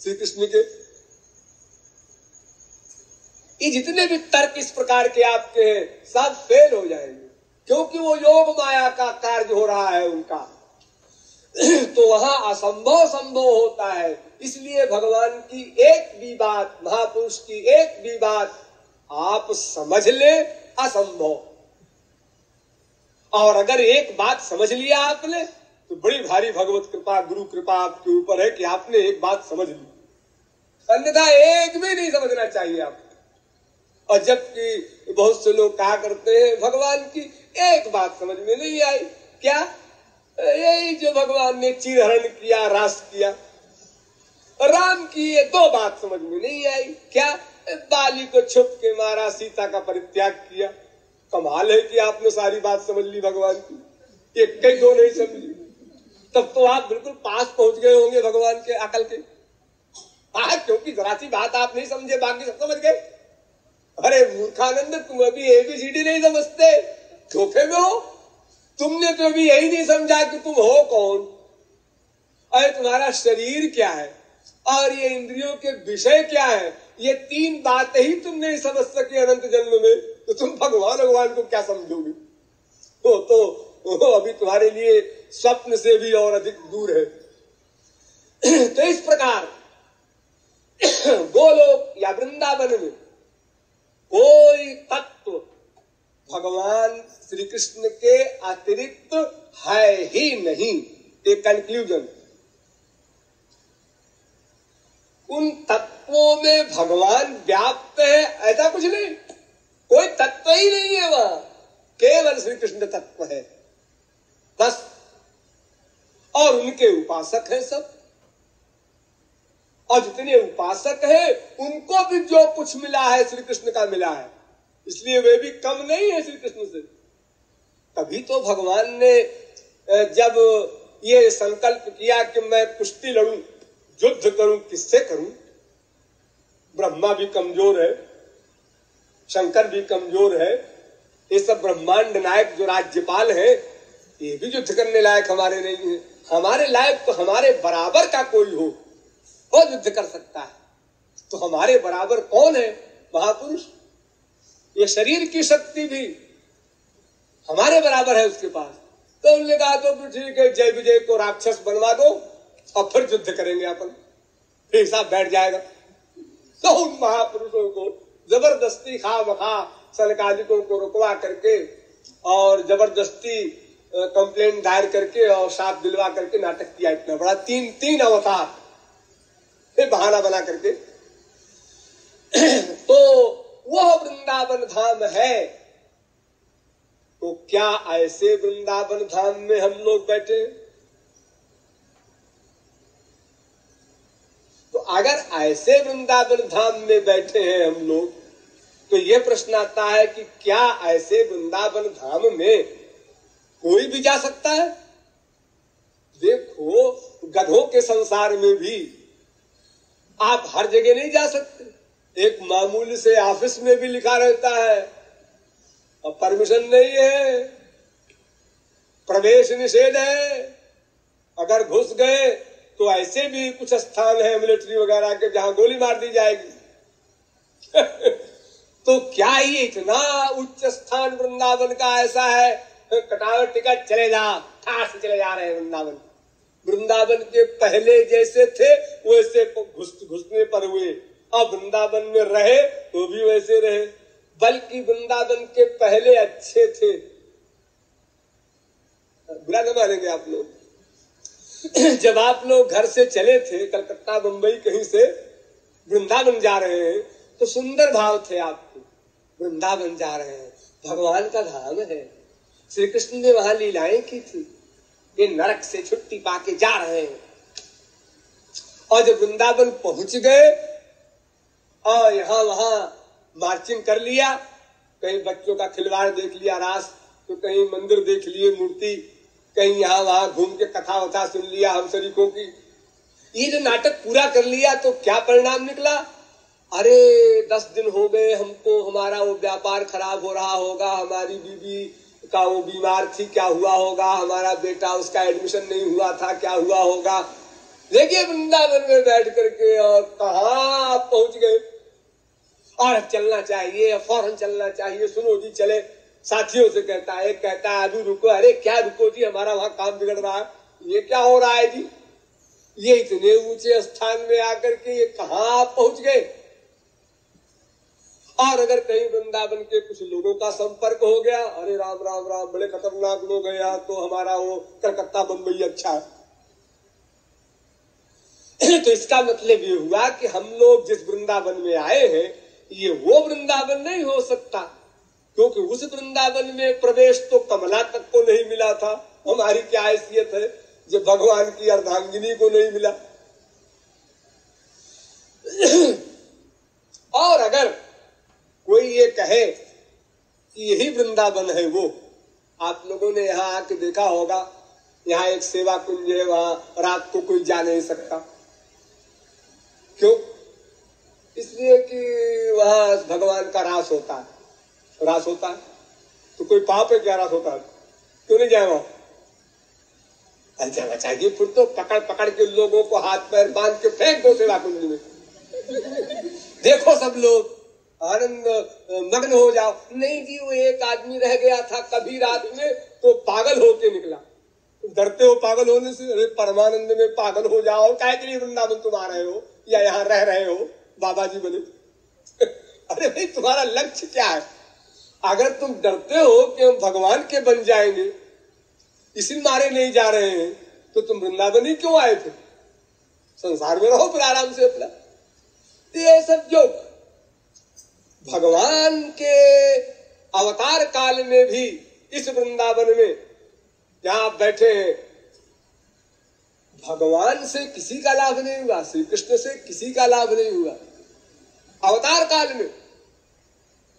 श्री कृष्ण के? ये जितने भी तर्क इस प्रकार के आपके हैं, सब फेल हो जाएँगे। क्योंकि वो योग माया का कार्य हो रहा है उनका। तो वहाँ असंभव संभव होता है। इसलिए भगवान की एक भी बात, महापुरुष की एक भी बात आप समझ ले, असंभव। और अगर एक बात समझ लिया आपने तो बड़ी भारी भगवत कृपा, गुरु कृपा आपके ऊपर है कि आपने एक बात समझ ली। अन्यथा एक भी नहीं समझना चाहिए आप और जबकि बहुत से लोग कहा करते हैं, भगवान की एक बात समझ में नहीं आई। क्या? यही जो भगवान ने चिरहरण किया, रास किया। राम की ये दो बात समझ में नहीं आई। क्या? बाली को छुप के मारा, सीता का परित्याग किया। कमाल है कि आपने सारी बात समझ ली भगवान की। एक कई दो नहीं समझी तब तो आप बिल्कुल पास पहुँच गए होंगे भगवान के अकल के। हाँ क्योंकि जरा सी बात आप नहीं समझे, बाकी सब समझ गए। अरे मूर्खानंद, तुम अभी एबीसीडी नहीं समझते। धोखे में हो। तुमने तो अभी यही नहीं समझा कि तुम हो कौन? और तुम्हारा शरीर क्या है? और ये इंद्रियों के विषय क्या है? ये तीन बात ही तुम नहीं समझ सके अनंत जन्म में। तो तुम भगवान भगवान को क्या समझोगे? तो, तो, तो अभी तुम्हारे लिए स्वप्न से भी और अधिक दूर है। तो इस प्रकार गोलोक या वृंदावन में कोई तत्व भगवान श्री कृष्ण के अतिरिक्त है ही नहीं। एक कंक्लूजन उन तत्वों में भगवान व्याप्त है, ऐसा कुछ नहीं। कोई तत्व ही नहीं है वहाँ। केवल श्री कृष्ण तत्व है। बस। और उनके उपासक हैं सब। और जितने उपासक हैं, उनको भी जो कुछ मिला है श्री कृष्ण का मिला है। इसलिए वे भी कम नहीं है श्री कृष्ण से। तभी तो भगवान ने जब ये संकल्प किया कि मैं कुश्ती लड़ू, युद्ध करूँ, किससे करूँ, ब्रह्मा भी कमज़ोर है, शंकर भी कमज़ोर है, ये सब ब्रह्मांड नायक जो राज्यपाल है, ये भी युद्ध करने लायक हमारे नहीं है। हमारे लायक तो हमारे बराबर का कोई हो, वो युद्ध कर सकता है। तो हमारे बराबर कौन है? महापुरुष। ये शरीर की शक्ति भी हमारे बराबर है उसके पास। तो उन्होंने कहा तो ठीक है, जय विजय को राक्षस बनवा दो, और फिर युद्ध करेंगे अपन। फिर हिसाब बैठ जाएगा। तो उन महापुरुषों को ज़बरदस्ती खा मखा सनकादिकों को रुकवा करके और ज़बरदस्ती कंप्लेन दायर करके और साफ़ दिलवा करके नाटक किया इतना बड़ा तीन तीन अवतार। बहाना बना करके। तो वह वृंदावन धाम है। तो क्या ऐसे वृंदावन धाम में हम लोग बैठे? तो अगर ऐसे वृंदावन धाम में बैठे हैं हम लोग तो ये प्रश्न आता है कि क्या ऐसे वृंदावन धाम में कोई भी जा सकता है? देखो, गधों के संसार में भी आप हर जगह नहीं जा सकते। एक मामूली से ऑफ़िस में भी लिखा रहता है। और परमिशन नहीं है। प्रवेश निषेध है। अगर घुस गए तो ऐसे भी कुछ स्थान है मिलिट्री वगैरह के जहाँ गोली मार दी जाएगी। तो क्या ये इतना उच्च स्थान वृंदावन का ऐसा है? कटावट टिकट चले जा, ठास चले जा रहे हैं वृंदावन। वृंदावन के पहले जैसे थे, वैसे घुस घुसने पर हुए। अब वृंदावन में रहे तो भी वैसे रहे। बल्कि वृंदावन के पहले अच्छे थे। बुरा न मानेंगे आप लोग। जब आप लोग घर से चले थे, कलकत्ता, मुंबई कहीं से वृंदावन जा रहे हैं तो सुंदर भाव थे आपको। वृंदावन जा रहे हैं। भगवान का धाम है। श्री कृष्ण ने वहाँ लीलाएँ की थी। ये नरक से छुट्टी पाके जा रहे हैं। और जब वृंदावन पहुँच गए और यहाँ वहाँ मार्चिंग कर लिया। कहीं बच्चों का खिलवाड़ देख लिया, रास तो कहीं मंदिर देख लिए, मूर्ति, कहीं यहाँ वहाँ घूम के कथा वथा सुन लिया हम शरीकों की। ये जो नाटक पूरा कर लिया तो क्या परिणाम निकला? अरे, दस दिन हो गए हमको, हमारा वो व्यापार खराब हो रहा होगा, हमारी बीबी का वो बीमार थी, क्या हुआ होगा? हमारा बेटा उसका एडमिशन नहीं हुआ था, क्या हुआ होगा? देखिए वृंदावन में बैठ करके और कहा पहुँच गए? और चलना चाहिए, फ़ौरन चलना चाहिए। सुनो जी, चले। साथियों से कहता है कहता है अभी रुको। अरे, क्या रुको जी? हमारा वहाँ काम बिगड़ रहा है। ये क्या हो रहा है जी? ये इतने ऊँचे स्थान में आकर के ये कहा पहुँच गए? और अगर कहीं वृंदावन के कुछ लोगों का संपर्क हो गया, अरे, राम राम राम, बड़े खतरनाक लोग हैं यहाँ तो हमारा वो कलकत्ता बम्बई अच्छा है। तो इसका मतलब ये हुआ कि हम लोग जिस वृंदावन में आए हैं ये वो वृंदावन नहीं हो सकता, क्योंकि उस वृंदावन में प्रवेश तो कमला तक को नहीं मिला था। हमारी क्या हैसियत है जो भगवान की अर्धांगिनी को नहीं मिला? और अगर कोई ये कहे कि यही वृंदावन है वो, आप लोगों ने यहाँ आके देखा होगा, यहाँ एक सेवा कुंज है, वहाँ रात को कोई जा नहीं सकता। क्यों? इसलिए कि वहाँ भगवान का रास होता है। रास होता है। तो कोई पाप है क्या रास होता है? क्यों नहीं जाए वहाँ? अच्छा बचाइए फिर तो पकड़ पकड़ के लोगों को हाथ पैर बाँध के फेंक दो सेवा कुंज में। देखो सब लोग, आनंद, मग्न हो जाओ। नहीं जी, वो एक आदमी रह गया था कभी रात में तो पागल होके निकला। डरते हो पागल होने से? अरे, परमानंद में पागल हो जाओ। क्या के लिए वृंदावन तुम आ रहे हो या यहाँ रह रहे हो? बाबा जी बने अरे भाई, तुम्हारा लक्ष्य क्या है? अगर तुम डरते हो कि हम भगवान के बन जाएँगे, इसी मारे नहीं जा रहे हैं तो तुम वृंदावन ही क्यों आए थे संसार में रहो फिर आराम से अपना। ये सब जो भगवान के अवतार काल में भी इस वृंदावन में जहाँ आप बैठे हैं भगवान से किसी का लाभ नहीं हुआ श्री कृष्ण से किसी का लाभ नहीं हुआ। अवतार काल में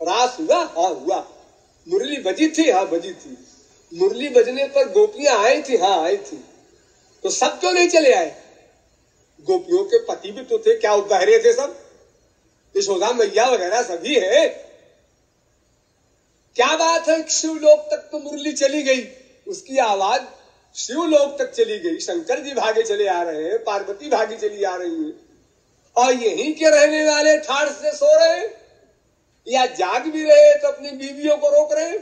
रास हुआ हाँ हुआ। मुरली बजी थी हाँ बजी थी। मुरली बजने पर गोपियाँ आई थी हाँ आई थी। तो सब क्यों नहीं चले आए? गोपियों के पति भी तो थे, क्या बहरे थे सब? यशोदा मैया वगैरह सभी है। क्या बात है शिवलोक तक तो मुरली चली गई? उसकी आवाज़ शिवलोक तक चली गई, शंकर जी भागे चले आ रहे हैं, पार्वती भागी चली आ रही है। और यहीं के रहने वाले ठाड़ से सो रहे हैं, या जाग भी रहे तो अपनी बीवियों को रोक रहे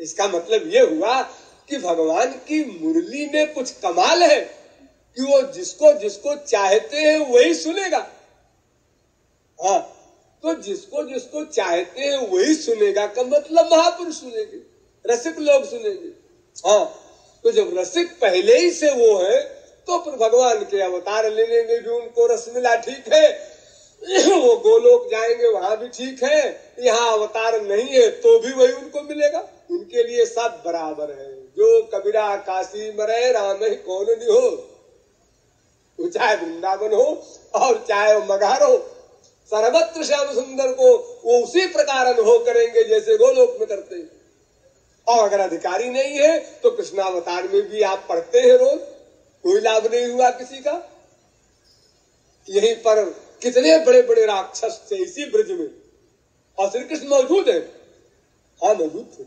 इसका मतलब ये हुआ कि भगवान की मुरली में कुछ कमाल है कि वो जिसको जिसको चाहते हैं वही सुनेगा। हाँ तो जिसको जिसको चाहते हैं वही सुनेगा, का मतलब महापुरुष सुनेंगे, रसिक लोग सुनेंगे। हाँ तो जब रसिक पहले ही से वो है तो फिर भगवान के अवतार लेने में भी उनको रस मिला, ठीक है? वो गोलोक जाएँगे, वहाँ भी ठीक है। यहाँ अवतार नहीं है तो भी वही उनको मिलेगा। उनके लिए सब बराबर है। जो कबीरा, काशी मरे, राम ही कौन नहीं हो वो चाहे वृंदावन हो, और चाहे वो मगार हो, सर्वत्र श्याम सुंदर को वो उसी प्रकार अनुभव करेंगे जैसे गोलोक में करते और अगर अधिकारी नहीं है तो कृष्णावतार में भी आप पढ़ते हैं रोज। कोई लाभ नहीं हुआ किसी का? यहीं पर कितने बड़े बड़े राक्षस थे इसी ब्रज में। और श्री कृष्ण मौजूद है। हाँ मौजूद थे।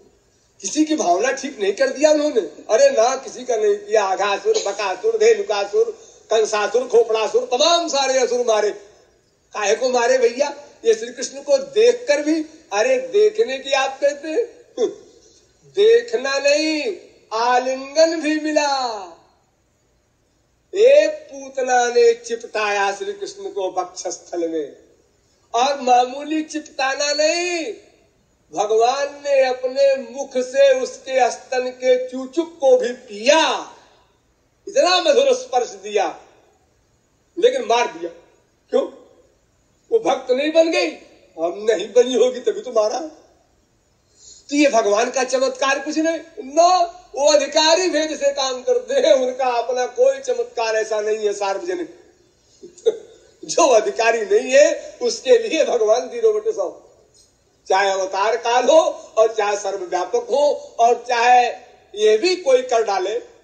किसी की भावना ठीक नहीं कर दिया उन्होंने। अरे ना, किसी का नहीं किया। आघासुर, बकासुर, धेनुकासुर, कंसासुर, खोपड़ासुर, तमाम सारे असुर मारे। काहे को मारे भैया? ये श्री कृष्ण को देखकर भी, अरे देखने की आप कहते हैं? देखना नहीं, आलिंगन भी मिला। एक पूतना ने चिपटाया श्री कृष्ण को बक्षस्थल में। और मामूली चिपटाना नहीं, भगवान ने अपने मुख से उसके स्तन के चूचुक को भी पिया। इतना मधुर स्पर्श दिया, लेकिन मार दिया। क्यों? वो भक्त नहीं बन गई हम नहीं बनी होगी तभी तो मारा। तो ये भगवान का चमत्कार कुछ नहीं। नो, वो अधिकारी भेद से काम करते हैं, उनका अपना कोई चमत्कार ऐसा नहीं है, सार्वजनिक। जो अधिकारी नहीं है, उसके लिए भगवान ज़ीरो बटे सौ। चाहे अवतार काल हो, और चाहे सर्वव्यापक हो, और चाहे ये भी कोई कर डाले।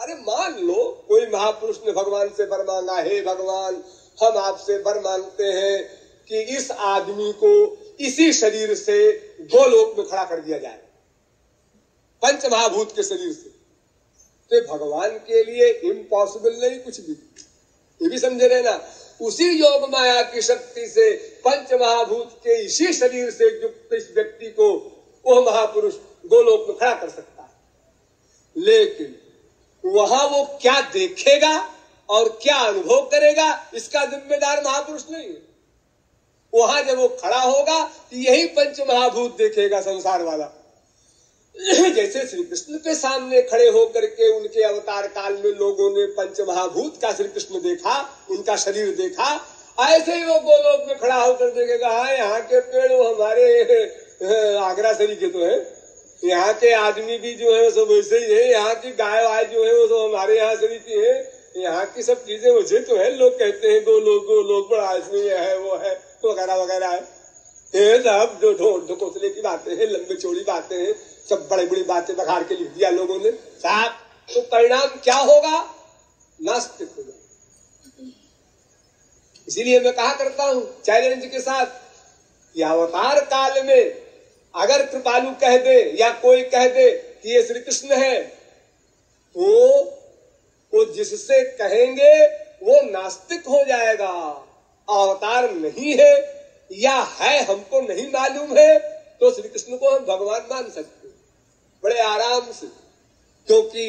अरे मान लो, कोई महापुरुष ने भगवान से बर मांगा, हे भगवान, हम आपसे बर मांगते हैं कि इस आदमी को इसी शरीर से दो लोक में खड़ा कर दिया जाए। पंच महाभूत के शरीर से। तो भगवान के लिए इम्पॉसिबल नहीं, कुछ भी। ये भी समझे रहे ना? उसी योग माया की शक्ति से पंच महाभूत के इसी शरीर से युक्त इस व्यक्ति को वह महापुरुष गोलोक में खड़ा कर सकता है। लेकिन वहाँ वो क्या देखेगा और क्या अनुभव करेगा, इसका जिम्मेदार महापुरुष नहीं है। वहाँ जब वो खड़ा होगा तो यही पंच महाभूत देखेगा संसार वाला। जैसे श्री कृष्ण के सामने खड़े होकर के उनके अवतार काल में लोगों ने पंच महाभूत का श्री कृष्ण देखा, उनका शरीर देखा, ऐसे ही वो गोलोक में खड़ा होकर देखेगा हाँ यहाँ के पेड़ वो हमारे, आगरा शरीर के तो है। यहाँ के आदमी भी जो है सब वैसे ही है। यहाँ की गाय वाय जो है, वो सब हमारे यहाँ शरीर की है। यहाँ की सब चीज़ें वैसे तो है, लोग कहते हैं, गोलोक गोलोक, बड़ा इसमें है, वो है। वगैरह वगैरह है। ये सब जो ढोल ढकोसले की बातें हैं, लंबी चौड़ी बातें हैं, सब बड़े बड़ी बातें बखार के लिख दिया लोगों ने। साहब तो परिणाम क्या होगा? नास्तिक हो जाए इसीलिए मैं कहा करता हूँ चैलेंज के साथ, कि अवतार काल में अगर कृपालु कह दे या कोई कह दे कि ये श्री कृष्ण है तो वो जिससे कहेंगे, वो नास्तिक हो जाएगा। अवतार नहीं है या है हमको नहीं मालूम है तो श्री कृष्ण को हम भगवान मान सकते बड़े आराम से, क्योंकि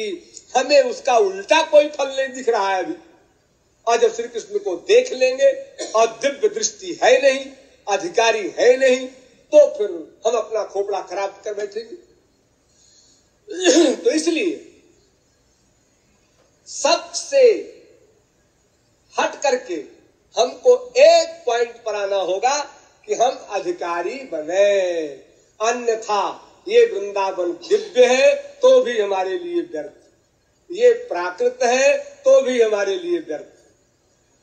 हमें उसका उल्टा कोई फल नहीं दिख रहा है अभी। और जब श्री कृष्ण को देख लेंगे, और दिव्य दृष्टि है नहीं, अधिकारी है नहीं तो फिर हम अपना खोपड़ा खराब कर बैठेंगे तो इसलिए सबसे हट करके हमको एक पॉइंट पर आना होगा कि हम अधिकारी बने। अन्यथा ये वृंदावन दिव्य है तो भी हमारे लिए व्यर्थ। ये प्राकृत है तो भी हमारे लिए व्यर्थ।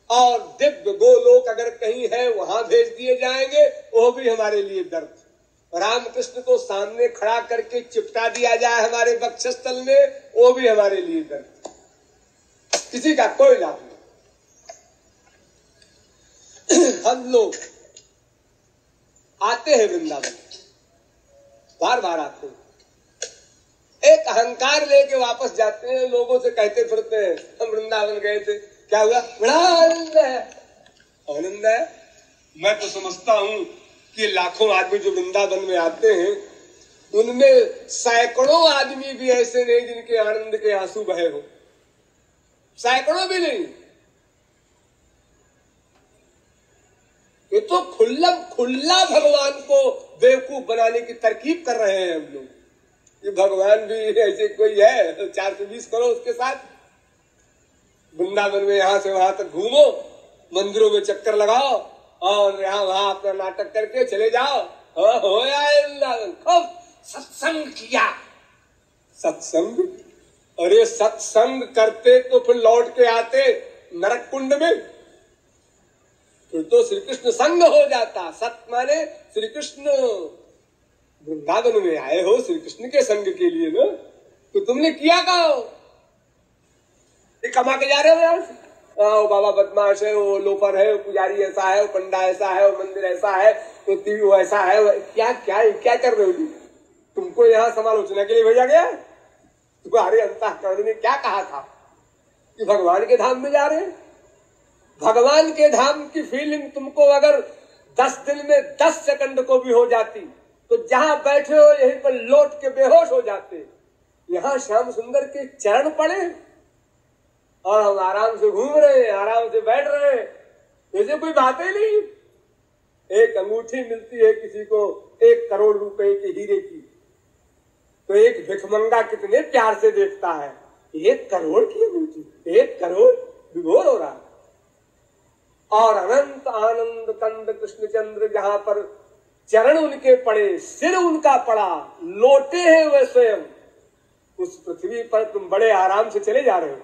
और दिव्य गो गोलोक अगर कहीं है, वहाँ भेज दिए जाएँगे, वो भी हमारे लिए व्यर्थ। रामकृष्ण को सामने खड़ा करके चिपटा दिया जाए हमारे बक्षस्थल में, वो भी हमारे लिए व्यर्थ। किसी का कोई लाभ नहीं। हम लोग आते हैं वृंदावन। बार बार आते हैं। एक अहंकार लेके वापस जाते हैं, लोगों से कहते फिरते हैं, हम वृंदावन गए थे। क्या हुआ? बड़ा आनंद है। आनंद है? मैं तो समझता हूँ कि लाखों आदमी जो वृंदावन में आते हैं, उनमें सैकड़ों आदमी भी ऐसे नहीं जिनके आनंद के आँसू बहे हो। सैकड़ों भी नहीं। ये तो खुल्ला खुल्ला भगवान को बेवकूफ़ बनाने की तरकीब कर रहे हैं हम लोग। ये भगवान भी ऐसे कोई है चार सौ बीस करो उसके साथ। वृंदावन में यहाँ से वहाँ तक घूमो मंदिरों में चक्कर लगाओ और यहाँ वहाँ अपना नाटक करके चले जाओ। हाँ, हो वृंदावन। खूब सत्संग किया। सत्संग? अरे सत्संग करते तो फिर लौट के आते नरक कुंड में। फिर तो श्री कृष्ण संग हो जाता। सत माने श्री कृष्ण वृंदावन में आए हो श्री कृष्ण के संग के लिए ना? तो तुमने किया कहा हो? ये कमा के जा रहे हो यार? वो बाबा बदमाश है वो लोफर है वो पुजारी ऐसा है वो पंडा ऐसा है वो मंदिर ऐसा है वो टीवी वो ऐसा है वो क्या क्या क्या कर रहे हो तुमको यहाँ समालोचना के लिए भेजा गया? तुम्हारे अंतकरण ने क्या कहा था? कि भगवान के धाम में जा रहे हैं? भगवान के धाम की फीलिंग तुमको अगर दस दिन में दस सेकंड को भी हो जाती तो जहाँ बैठे हो, यहीं पर लौट के बेहोश हो जाते। यहाँ श्याम सुंदर के चरण पड़े और हम आराम से घूम रहे हैं, आराम से बैठ रहे हैं। ऐसे कोई बात ही। नहीं एक अंगूठी मिलती है किसी को, एक करोड़ रुपए के हीरे की। तो एक भिखमंगा कितने प्यार से देखता है। एक करोड़ की अंगूठी, एक करोड़, विभोर हो रहा है। और अनंत आनंद कंद कृष्णचंद्र जहाँ पर चरण उनके पड़े, सिर उनका पड़ा, लोटे हैं वह स्वयं। उस पृथ्वी पर तुम बड़े आराम से चले जा रहे हो।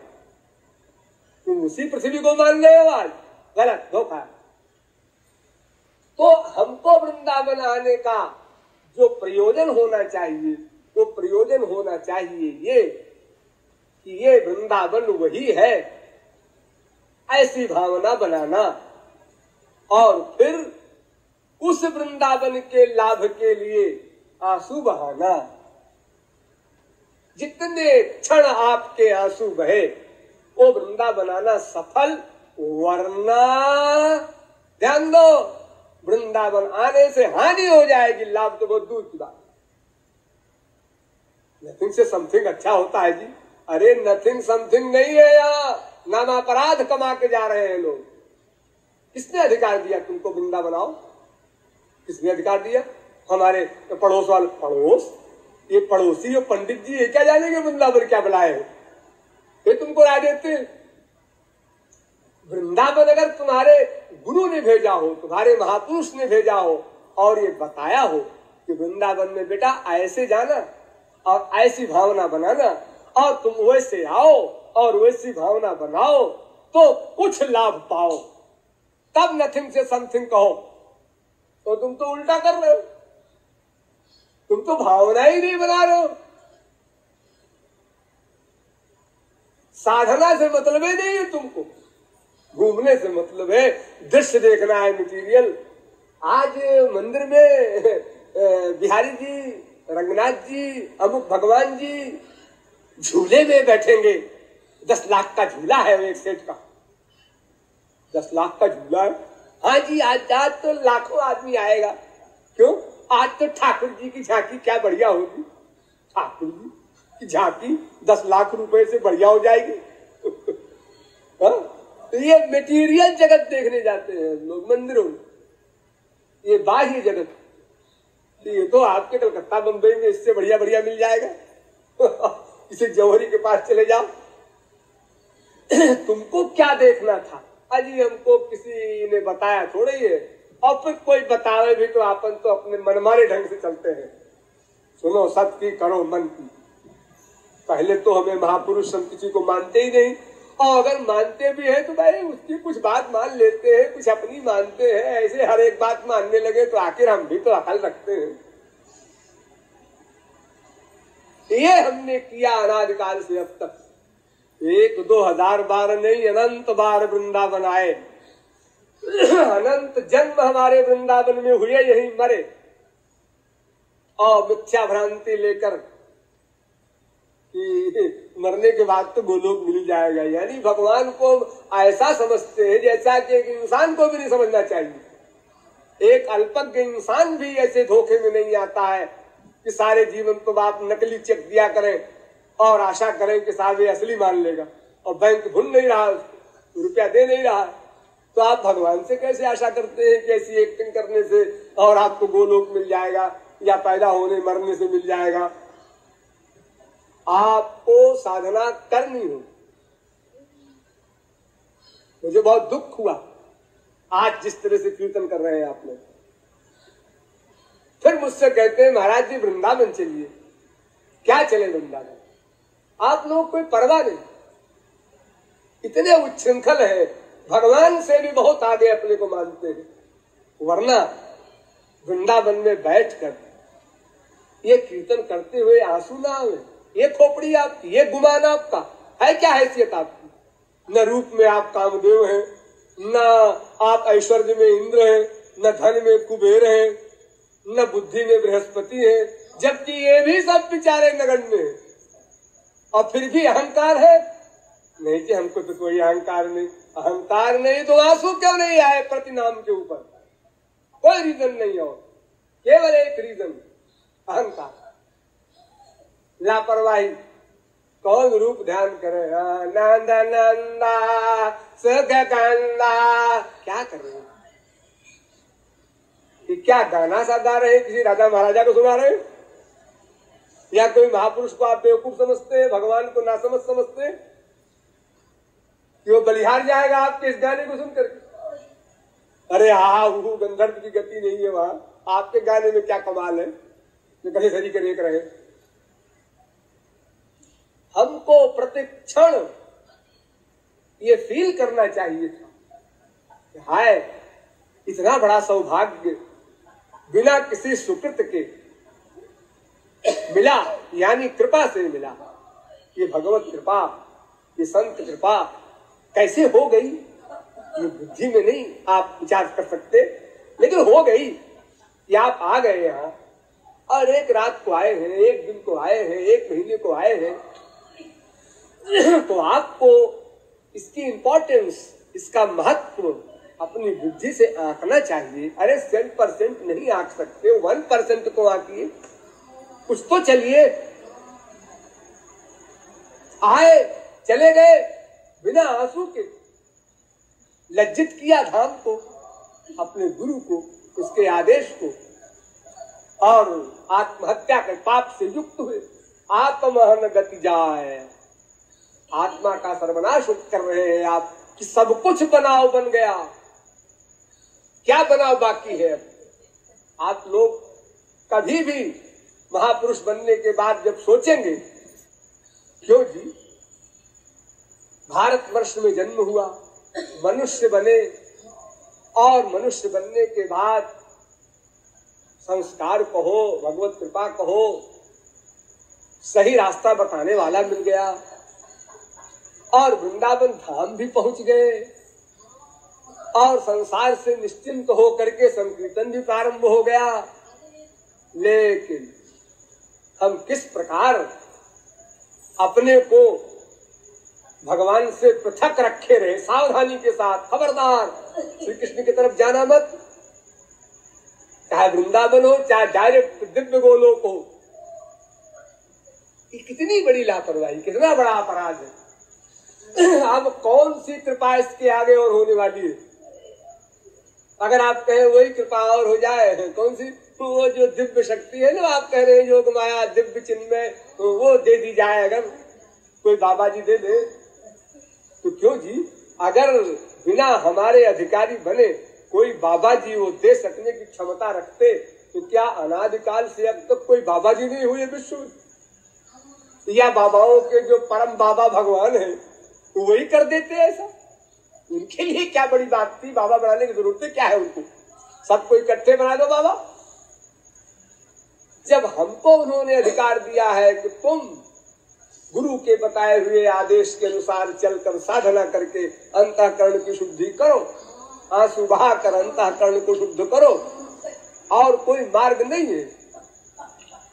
तुम उसी पृथ्वी को मान रहे हो आज। गलत, धोखा। तो हमको वृंदावन आने का जो प्रयोजन होना चाहिए, वो तो प्रयोजन होना चाहिए ये कि ये वृंदावन वही है ऐसी भावना बनाना। और फिर उस वृंदावन के लाभ के लिए आँसू बहाना। जितने क्षण आपके आँसू बहे, वो वृंदा बनाना सफल, वरना ध्यान दो, वृंदावन आने से हानि हो जाएगी, लाभ तो बहुत दूर की बात। नथिंग से समथिंग अच्छा होता है जी। अरे नथिंग समथिंग नहीं है यहाँ नाम अपराध कमा के जा रहे हैं लोग। किसने अधिकार दिया? तुमको वृंदा बनाओ। किसने अधिकार दिया? हमारे पड़ोस वाले पड़ोस? ये पड़ोसी और पंडित जी, ये क्या जानेंगे वृंदावन क्या बुलाए हो? ये तुमको राय देते वृंदावन अगर तुम्हारे गुरु ने भेजा हो, तुम्हारे महापुरुष ने भेजा हो, और ये बताया हो कि वृंदावन में बेटा, ऐसे जाना और ऐसी भावना बनाना, और तुम वैसे आओ और वैसी भावना बनाओ तो कुछ लाभ पाओ। तब नथिंग से समथिंग कहो। तो तुम तो उल्टा कर रहे हो। तुम तो भावना ही नहीं बना रहे हो। साधना से मतलब ही नहीं है तुमको। घूमने से मतलब है दृश्य देखना है मटीरियल आज मंदिर में बिहारी जी, रंगनाथ जी, अमुक भगवान जी झूले में बैठेंगे। दस लाख का झूला है एक सेट का। दस लाख का झूला है। हाँ जी, आज आज तो लाखों आदमी आएगा। क्यों? आज तो ठाकुर जी की झांकी क्या बढ़िया होगी? ठाकुर जी की झांकी दस लाख रुपए से बढ़िया हो जाएगी। हाँ? तो ये मेटीरियल जगत देखने जाते हैं लोग, मंदिरों में। ये बाह्य जगत। ये तो आपके कलकत्ता, बंबई में इससे बढ़िया बढ़िया मिल जाएगा। इसे जौहरी के पास चले जाओ। तुमको क्या देखना था? अजी हमको किसी ने बताया थोड़े ही और फिर कोई बतावे भी तो अपन तो अपने मनमाने ढंग से चलते हैं। सुनो सब की करो मन की। पहले तो हमें महापुरुष हम किसी को मानते ही नहीं। और अगर मानते भी है तो भाई उसकी कुछ बात मान लेते हैं, कुछ अपनी मानते हैं। ऐसे हर एक बात मानने लगे तो आखिर हम भी तो अकल रखते हैं। ये हमने किया अनादिकाल से अब तक। एक दो हज़ार बार नहीं, अनंत बार वृंदावन आए। अनंत जन्म हमारे वृंदावन में हुए, यही मरे। और मिथ्या भ्रांति लेकर मरने के बाद तो गोलोक मिल जाएगा। यानी भगवान को ऐसा समझते हैं जैसा कि एक इंसान को भी नहीं समझना चाहिए। एक अल्पज्ञ इंसान भी ऐसे धोखे में नहीं आता है कि सारे जीवन को आप नकली चेक दिया करें। और आशा करें कि साहब ये असली मान लेगा। और बैंक भूल नहीं रहा, रुपया दे नहीं रहा। तो आप भगवान से कैसे आशा करते हैं कि ऐसी एक्टिंग करने से और आपको गोलोक मिल जाएगा या पैदा होने, मरने से मिल जाएगा? आपको साधना करनी हो। मुझे बहुत दुख हुआ। आज जिस तरह से कीर्तन कर रहे हैं आप लोग। फिर मुझसे कहते हैं, महाराज जी, वृंदावन चलिए। क्या चले वृंदावन? आप लोग कोई परवाह नहीं। इतने उच्छृंखल है, भगवान से भी बहुत आगे अपने को मानते हैं। वरना वृंदावन में बैठ कर ये कीर्तन करते हुए आँसू ना आवे, ये खोपड़ी आपकी, ये गुमान आपका, है क्या हैसियत आपकी? न रूप में आप कामदेव हैं, न आप ऐश्वर्य में इंद्र हैं, न धन में कुबेर हैं, न बुद्धि में बृहस्पति है, जबकि ये भी सब बेचारे नगण्य हैं। और फिर भी अहंकार है। नहीं कि हमको तो कोई अहंकार नहीं। अहंकार नहीं तो आँसू क्यों नहीं आए प्रतिनाम के ऊपर? कोई रीजन नहीं और। केवल एक रीजन अहंकार। लापरवाही। कौन रूप ध्यान करे? नंद नंदा सुख कंदा क्या कर? रहे कि क्या गाना सा गा रहे? किसी राजा महाराजा को सुना रहे? या कोई महापुरुष को आप बेवकूफ़ समझते हैं, भगवान को ना समझ समझते कि वो बलिहार जाएगा आपके इस गाने को सुनकर? अरे हा वो गंधर्व की गति नहीं है वहाँ। आपके गाने में क्या कमाल है? कभी सरी कर एक रहे। हमको प्रतिक्षण ये फील करना चाहिए था हाय, इतना बड़ा सौभाग्य, बिना किसी सुकृत के मिला, यानी कृपा से मिला। ये भगवत कृपा, ये संत कृपा कैसे हो गई? ये बुद्धि में नहीं आप विचार कर सकते, लेकिन हो गई। कि आप आ गए यहाँ, और एक रात को आए हैं, एक दिन को आए हैं, एक महीने को आए हैं। तो आपको इसकी इंपॉर्टेंस इसका महत्व अपनी बुद्धि से आंकना चाहिए। अरे सेवन परसेंट नहीं आंक सकते वन परसेंट को आंकिए। कुछ तो चलिए। आए, चले गए बिना आँसू के। लज्जित किया धाम को, अपने गुरु को, उसके आदेश को। और आत्महत्या के पाप से युक्त हुए। आत्महन गति जाए। आत्मा का सर्वनाश कर रहे हैं आप कि सब कुछ बनाव बन गया। क्या बनाव बाकी है? आप लोग कभी भी महापुरुष बनने के बाद जब सोचेंगे, क्यों जी? भारत वर्ष में जन्म हुआ, मनुष्य बने, और मनुष्य बनने के बाद संस्कार कहो, भगवत कृपा कहो, सही रास्ता बताने वाला मिल गया, और वृंदावन धाम भी पहुँच गए, और संसार से निश्चिंत होकर के संकीर्तन भी प्रारंभ हो गया। लेकिन हम किस प्रकार अपने को भगवान से पृथक रखे रहे, सावधानी के साथ, खबरदार। श्री कृष्ण की तरफ़ जाना मत। चाहे वृंदावन हो, चाहे डायरेक्ट दिव्य गोलोक हो। कितनी बड़ी लापरवाही, कितना बड़ा अपराध है। अब कौन सी कृपा इसके आगे और होने वाली है? अगर आप कहें वही कृपा और हो जाए, कौन सी? वो जो दिव्य शक्ति है ना, आप कह रहे हैं, योग माया, दिव्य चिन्ह में तो वो दे दी जाए अगर। कोई बाबा जी दे दे। तो क्यों जी? अगर बिना हमारे अधिकारी बने, कोई बाबा जी वो दे सकने की क्षमता रखते तो क्या अनादिकाल से अब तक तो कोई बाबा जी नहीं हुए विश्व या बाबाओं के जो परम बाबा भगवान है वही कर देते ऐसा? उनके लिए क्या बड़ी बात थी? बाबा बनाने की ज़रूरत क्या है उनको? सबको इकट्ठे बना दो बाबा। जब हमको उन्होंने अधिकार दिया है कि तुम गुरु के बताए हुए आदेश के अनुसार चलकर साधना करके अंतकरण की शुद्धि करो, आँसू बहा कर अंतकरण को शुद्ध करो, और कोई मार्ग नहीं है।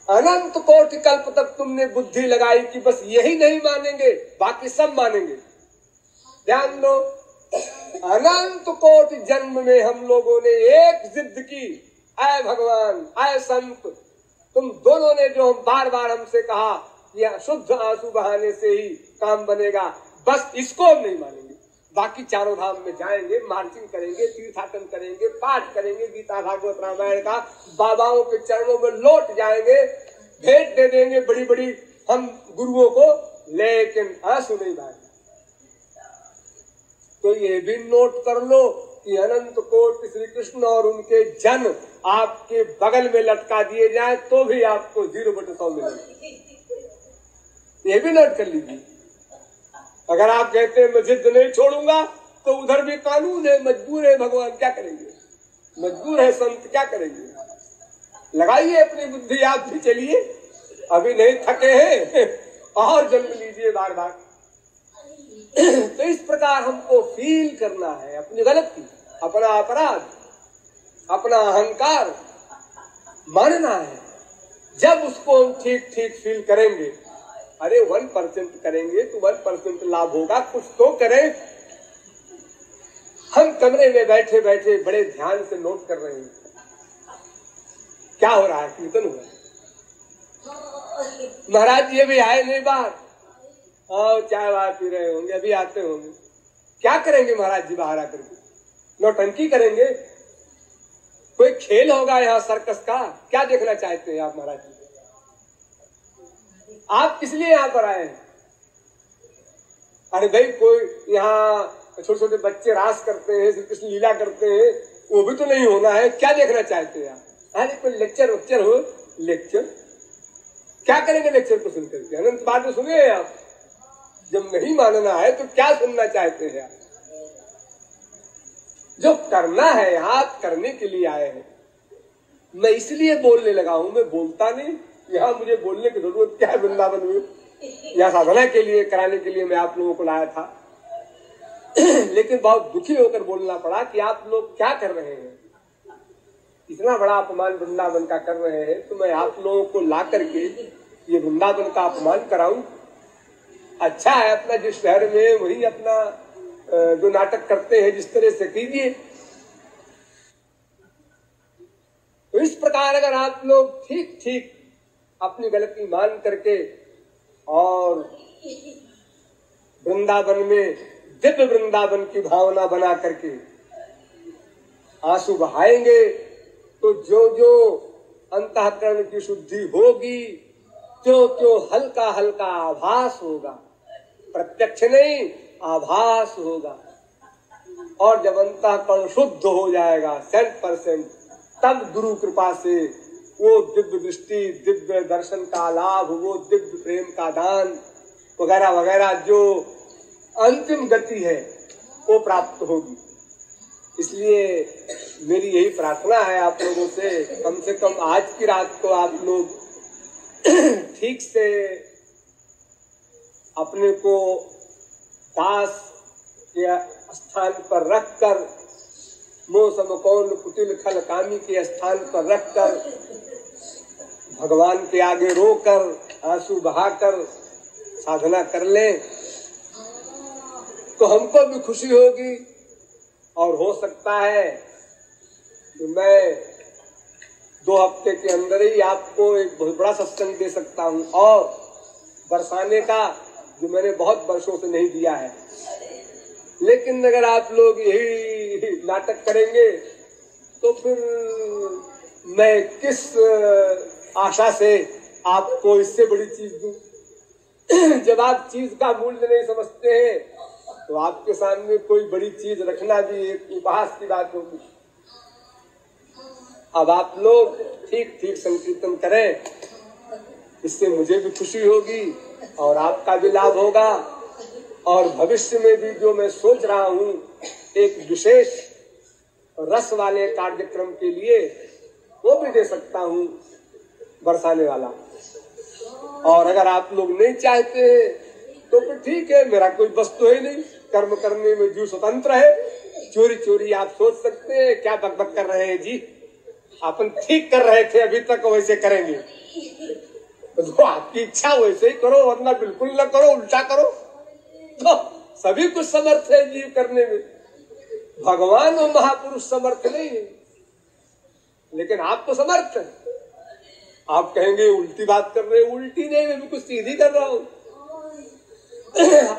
अनंत कोटि कल्प तक तुमने बुद्धि लगाई कि बस यही नहीं मानेंगे, बाकी सब मानेंगे। ध्यान दो, अनंत कोटि जन्म में हम लोगों ने एक जिद की आय भगवान आय संत तुम दोनों ने जो हम बार बार हमसे कहा, या शुद्ध आँसू बहाने से ही काम बनेगा, बस इसको हम नहीं मानेंगे। बाकी चारों धाम में जाएँगे, मार्चिंग करेंगे, तीर्थाटन करेंगे, पाठ करेंगे, गीता, भागवत, रामायण का, बाबाओं के चरणों में लौट जाएँगे, भेंट दे देंगे बड़ी बड़ी हम गुरुओं को, लेकिन आँसू नहीं बहाएँगे। तो ये भी नोट कर लो कि अनंत कोट श्री कृष्ण और उनके जन आपके बगल में लटका दिए जाए तो भी आपको ज़ीरो बटे सौ मिलेगा। ये भी नोट कर लीजिए। अगर आप कहते हैं, मैं जिद नहीं छोड़ूँगा तो उधर भी कानून है, मजबूर है, भगवान क्या करेंगे? मजबूर है, संत क्या करेंगे? लगाइए अपनी बुद्धि, आप भी चलिए। अभी नहीं थके हैं, और जन्म लीजिए बार बार तो इस प्रकार हमको फील करना है, अपनी गलती, अपना अपराध, अपना अहंकार मानना है। जब उसको हम ठीक ठीक फील करेंगे, अरे वन परसेंट करेंगे तो वन परसेंट लाभ होगा, कुछ तो करें। हम कमरे में बैठे बैठे बड़े ध्यान से नोट कर रहे हैं। क्या हो रहा है? कीर्तन हो रहा है। महाराज ये भी आए नहीं बाहर। और चाय वाय पी रहे होंगे, अभी आते होंगे। क्या करेंगे महाराज जी बाहर आकर के? नौटंकी करेंगे? कोई खेल होगा यहाँ सर्कस का? क्या देखना चाहते हैं आप महाराज जी? आप किस लिए यहाँ पर आए अरे भाई, कोई यहाँ छोटे छोटे बच्चे रास करते हैं, श्री कृष्ण लीला करते हैं, वो भी तो नहीं होना है। क्या देखना चाहते हैं आप? अरे कोई लेक्चर वेक्चर हो? लेक्चर क्या करेंगे लेक्चर को सुन करके अनंत बात तो सुनिए आप। जब नहीं मानना है तो क्या सुनना चाहते हैं आप? जो करना है आप करने के लिए आए हैं। मैं इसलिए बोलने लगा हूँ, मैं बोलता नहीं। यहाँ मुझे बोलने की ज़रूरत क्या है, वृंदावन में? या साधना के लिए, कराने के लिए मैं आप लोगों को लाया था। लेकिन बहुत दुखी होकर बोलना पड़ा कि आप लोग क्या कर रहे हैं? इतना बड़ा अपमान वृंदावन का कर रहे हैं तो मैं आप लोगों को ला करके ये वृंदावन का अपमान कराऊं। अच्छा है अपना, जिस शहर में वही अपना जो नाटक करते हैं, जिस तरह से कीजिए तो इस प्रकार अगर आप लोग ठीक ठीक अपनी गलती मान करके और वृंदावन में दिव्य वृंदावन की भावना बना करके आँसू बहाएँगे तो जो जो अंतकरण की शुद्धि होगी त्यो त्यो हल्का हल्का आभास होगा। प्रत्यक्ष नहीं, आभास होगा। और जब अंतकरण शुद्ध हो जाएगा सेंट परसेंट तब गुरु कृपा से वो दिव्य दृष्टि, दिव्य दर्शन का लाभ, वो दिव्य प्रेम का दान, वगैरह वगैरह जो अंतिम गति है, वो प्राप्त होगी। इसलिए मेरी यही प्रार्थना है आप लोगों से, कम से कम आज की रात को आप लोग ठीक से अपने को दास के स्थान पर रखकर, मोह समकौन कुटिल खल कामी के स्थान पर रखकर, भगवान के आगे रोकर, आँसू बहाकर साधना कर ले तो हमको भी खुशी होगी। और हो सकता है कि मैं दो हफ़्ते के अंदर ही आपको एक बहुत बड़ा सत्संग दे सकता हूँ। और बरसाने का जो मैंने बहुत वर्षों से नहीं दिया है। लेकिन अगर आप लोग यही नाटक करेंगे तो फिर मैं किस आशा से आपको इससे बड़ी चीज़ दू? जब आप चीज़ का मूल्य नहीं समझते हैं तो आपके सामने कोई बड़ी चीज़ रखना भी एक उपहास की बात होगी। अब आप लोग ठीक ठीक संकीर्तन करें, इससे मुझे भी खुशी होगी। और आपका भी लाभ होगा। और भविष्य में भी जो मैं सोच रहा हूँ, एक विशेष रस वाले कार्यक्रम के लिए वो भी दे सकता हूँ बरसाने वाला। और अगर आप लोग नहीं चाहते तो फिर ठीक है, मेरा कोई बस तो है नहीं। कर्म करने में जो स्वतंत्र है चोरी चोरी आप सोच सकते हैं। क्या बकबक कर रहे हैं जी? अपन ठीक कर रहे थे, अभी तक वैसे करेंगे। तो आपकी इच्छा वैसे ही करो, वरना बिल्कुल न करो, उल्टा करो। तो सभी कुछ समर्थ है जीव करने में। भगवान और महापुरुष समर्थ नहीं है। लेकिन आप तो समर्थ है। आप कहेंगे, उल्टी बात कर रहे उल्टी नहीं, मैं कुछ सीधी कर रहा हूँ।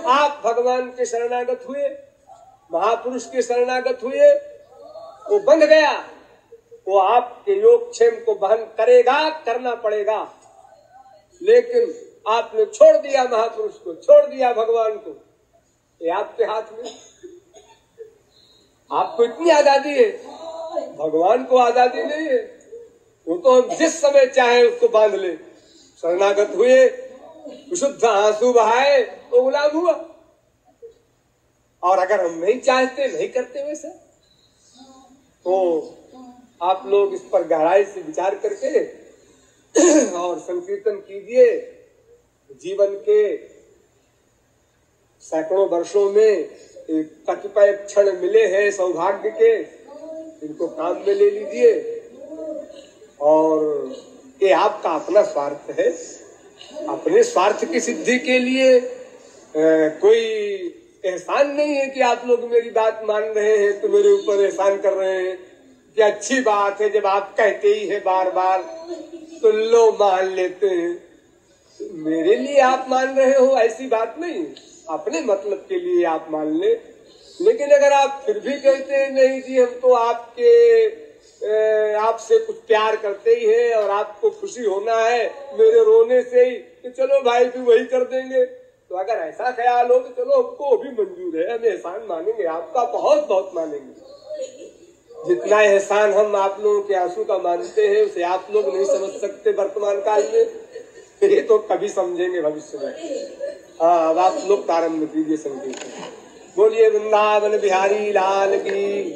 आप भगवान के शरणागत हुए, महापुरुष के शरणागत हुए, वो बंध गया। वो आपके योग क्षेम को बहन करेगा, करना पड़ेगा। लेकिन आपने छोड़ दिया महापुरुष को, छोड़ दिया भगवान को। ये आपके हाथ में। आपको इतनी आज़ादी है। भगवान को आज़ादी नहीं है। वो तो हम जिस समय चाहे उसको बाँध ले। शरणागत हुए, शुद्ध आँसू बहाए तो गुलाम हुआ। और अगर हम नहीं चाहते, नहीं करते वैसे तो आप लोग इस पर गहराई से विचार करके और संकीर्तन कीजिए। जीवन के सैकड़ों वर्षों में कतिपय क्षण मिले हैं सौभाग्य के। इनको काम में ले लीजिए। और ये आपका अपना स्वार्थ है। अपने स्वार्थ की सिद्धि के लिए आ, कोई एहसान नहीं है कि आप लोग मेरी बात मान रहे हैं तो मेरे ऊपर एहसान कर रहे हैं। कि अच्छी बात है, जब आप कहते ही है बार बार तो लो मान लेते हैं। मेरे लिए आप मान रहे हो, ऐसी बात नहीं। अपने मतलब के लिए आप मान ले। लेकिन अगर आप फिर भी कहते हैं, नहीं जी, हम तो आपके आपसे कुछ प्यार करते ही है और आपको खुशी होना है मेरे रोने से ही तो चलो भाई भी वही कर देंगे। तो अगर ऐसा ख्याल हो तो चलो, हमको भी मंजूर है, हम एहसान मानेंगे, आपका बहुत बहुत मानेंगे। जितना एहसान हम आप लोगों के आँसू का मानते हैं, उसे आप लोग नहीं समझ सकते वर्तमान काल में। ये तो कभी समझेंगे भविष्य में। हाँ अब आप लोग प्रारंभ कीजिए संगीत। बोलिए, वृंदावन बिहारी लाल की।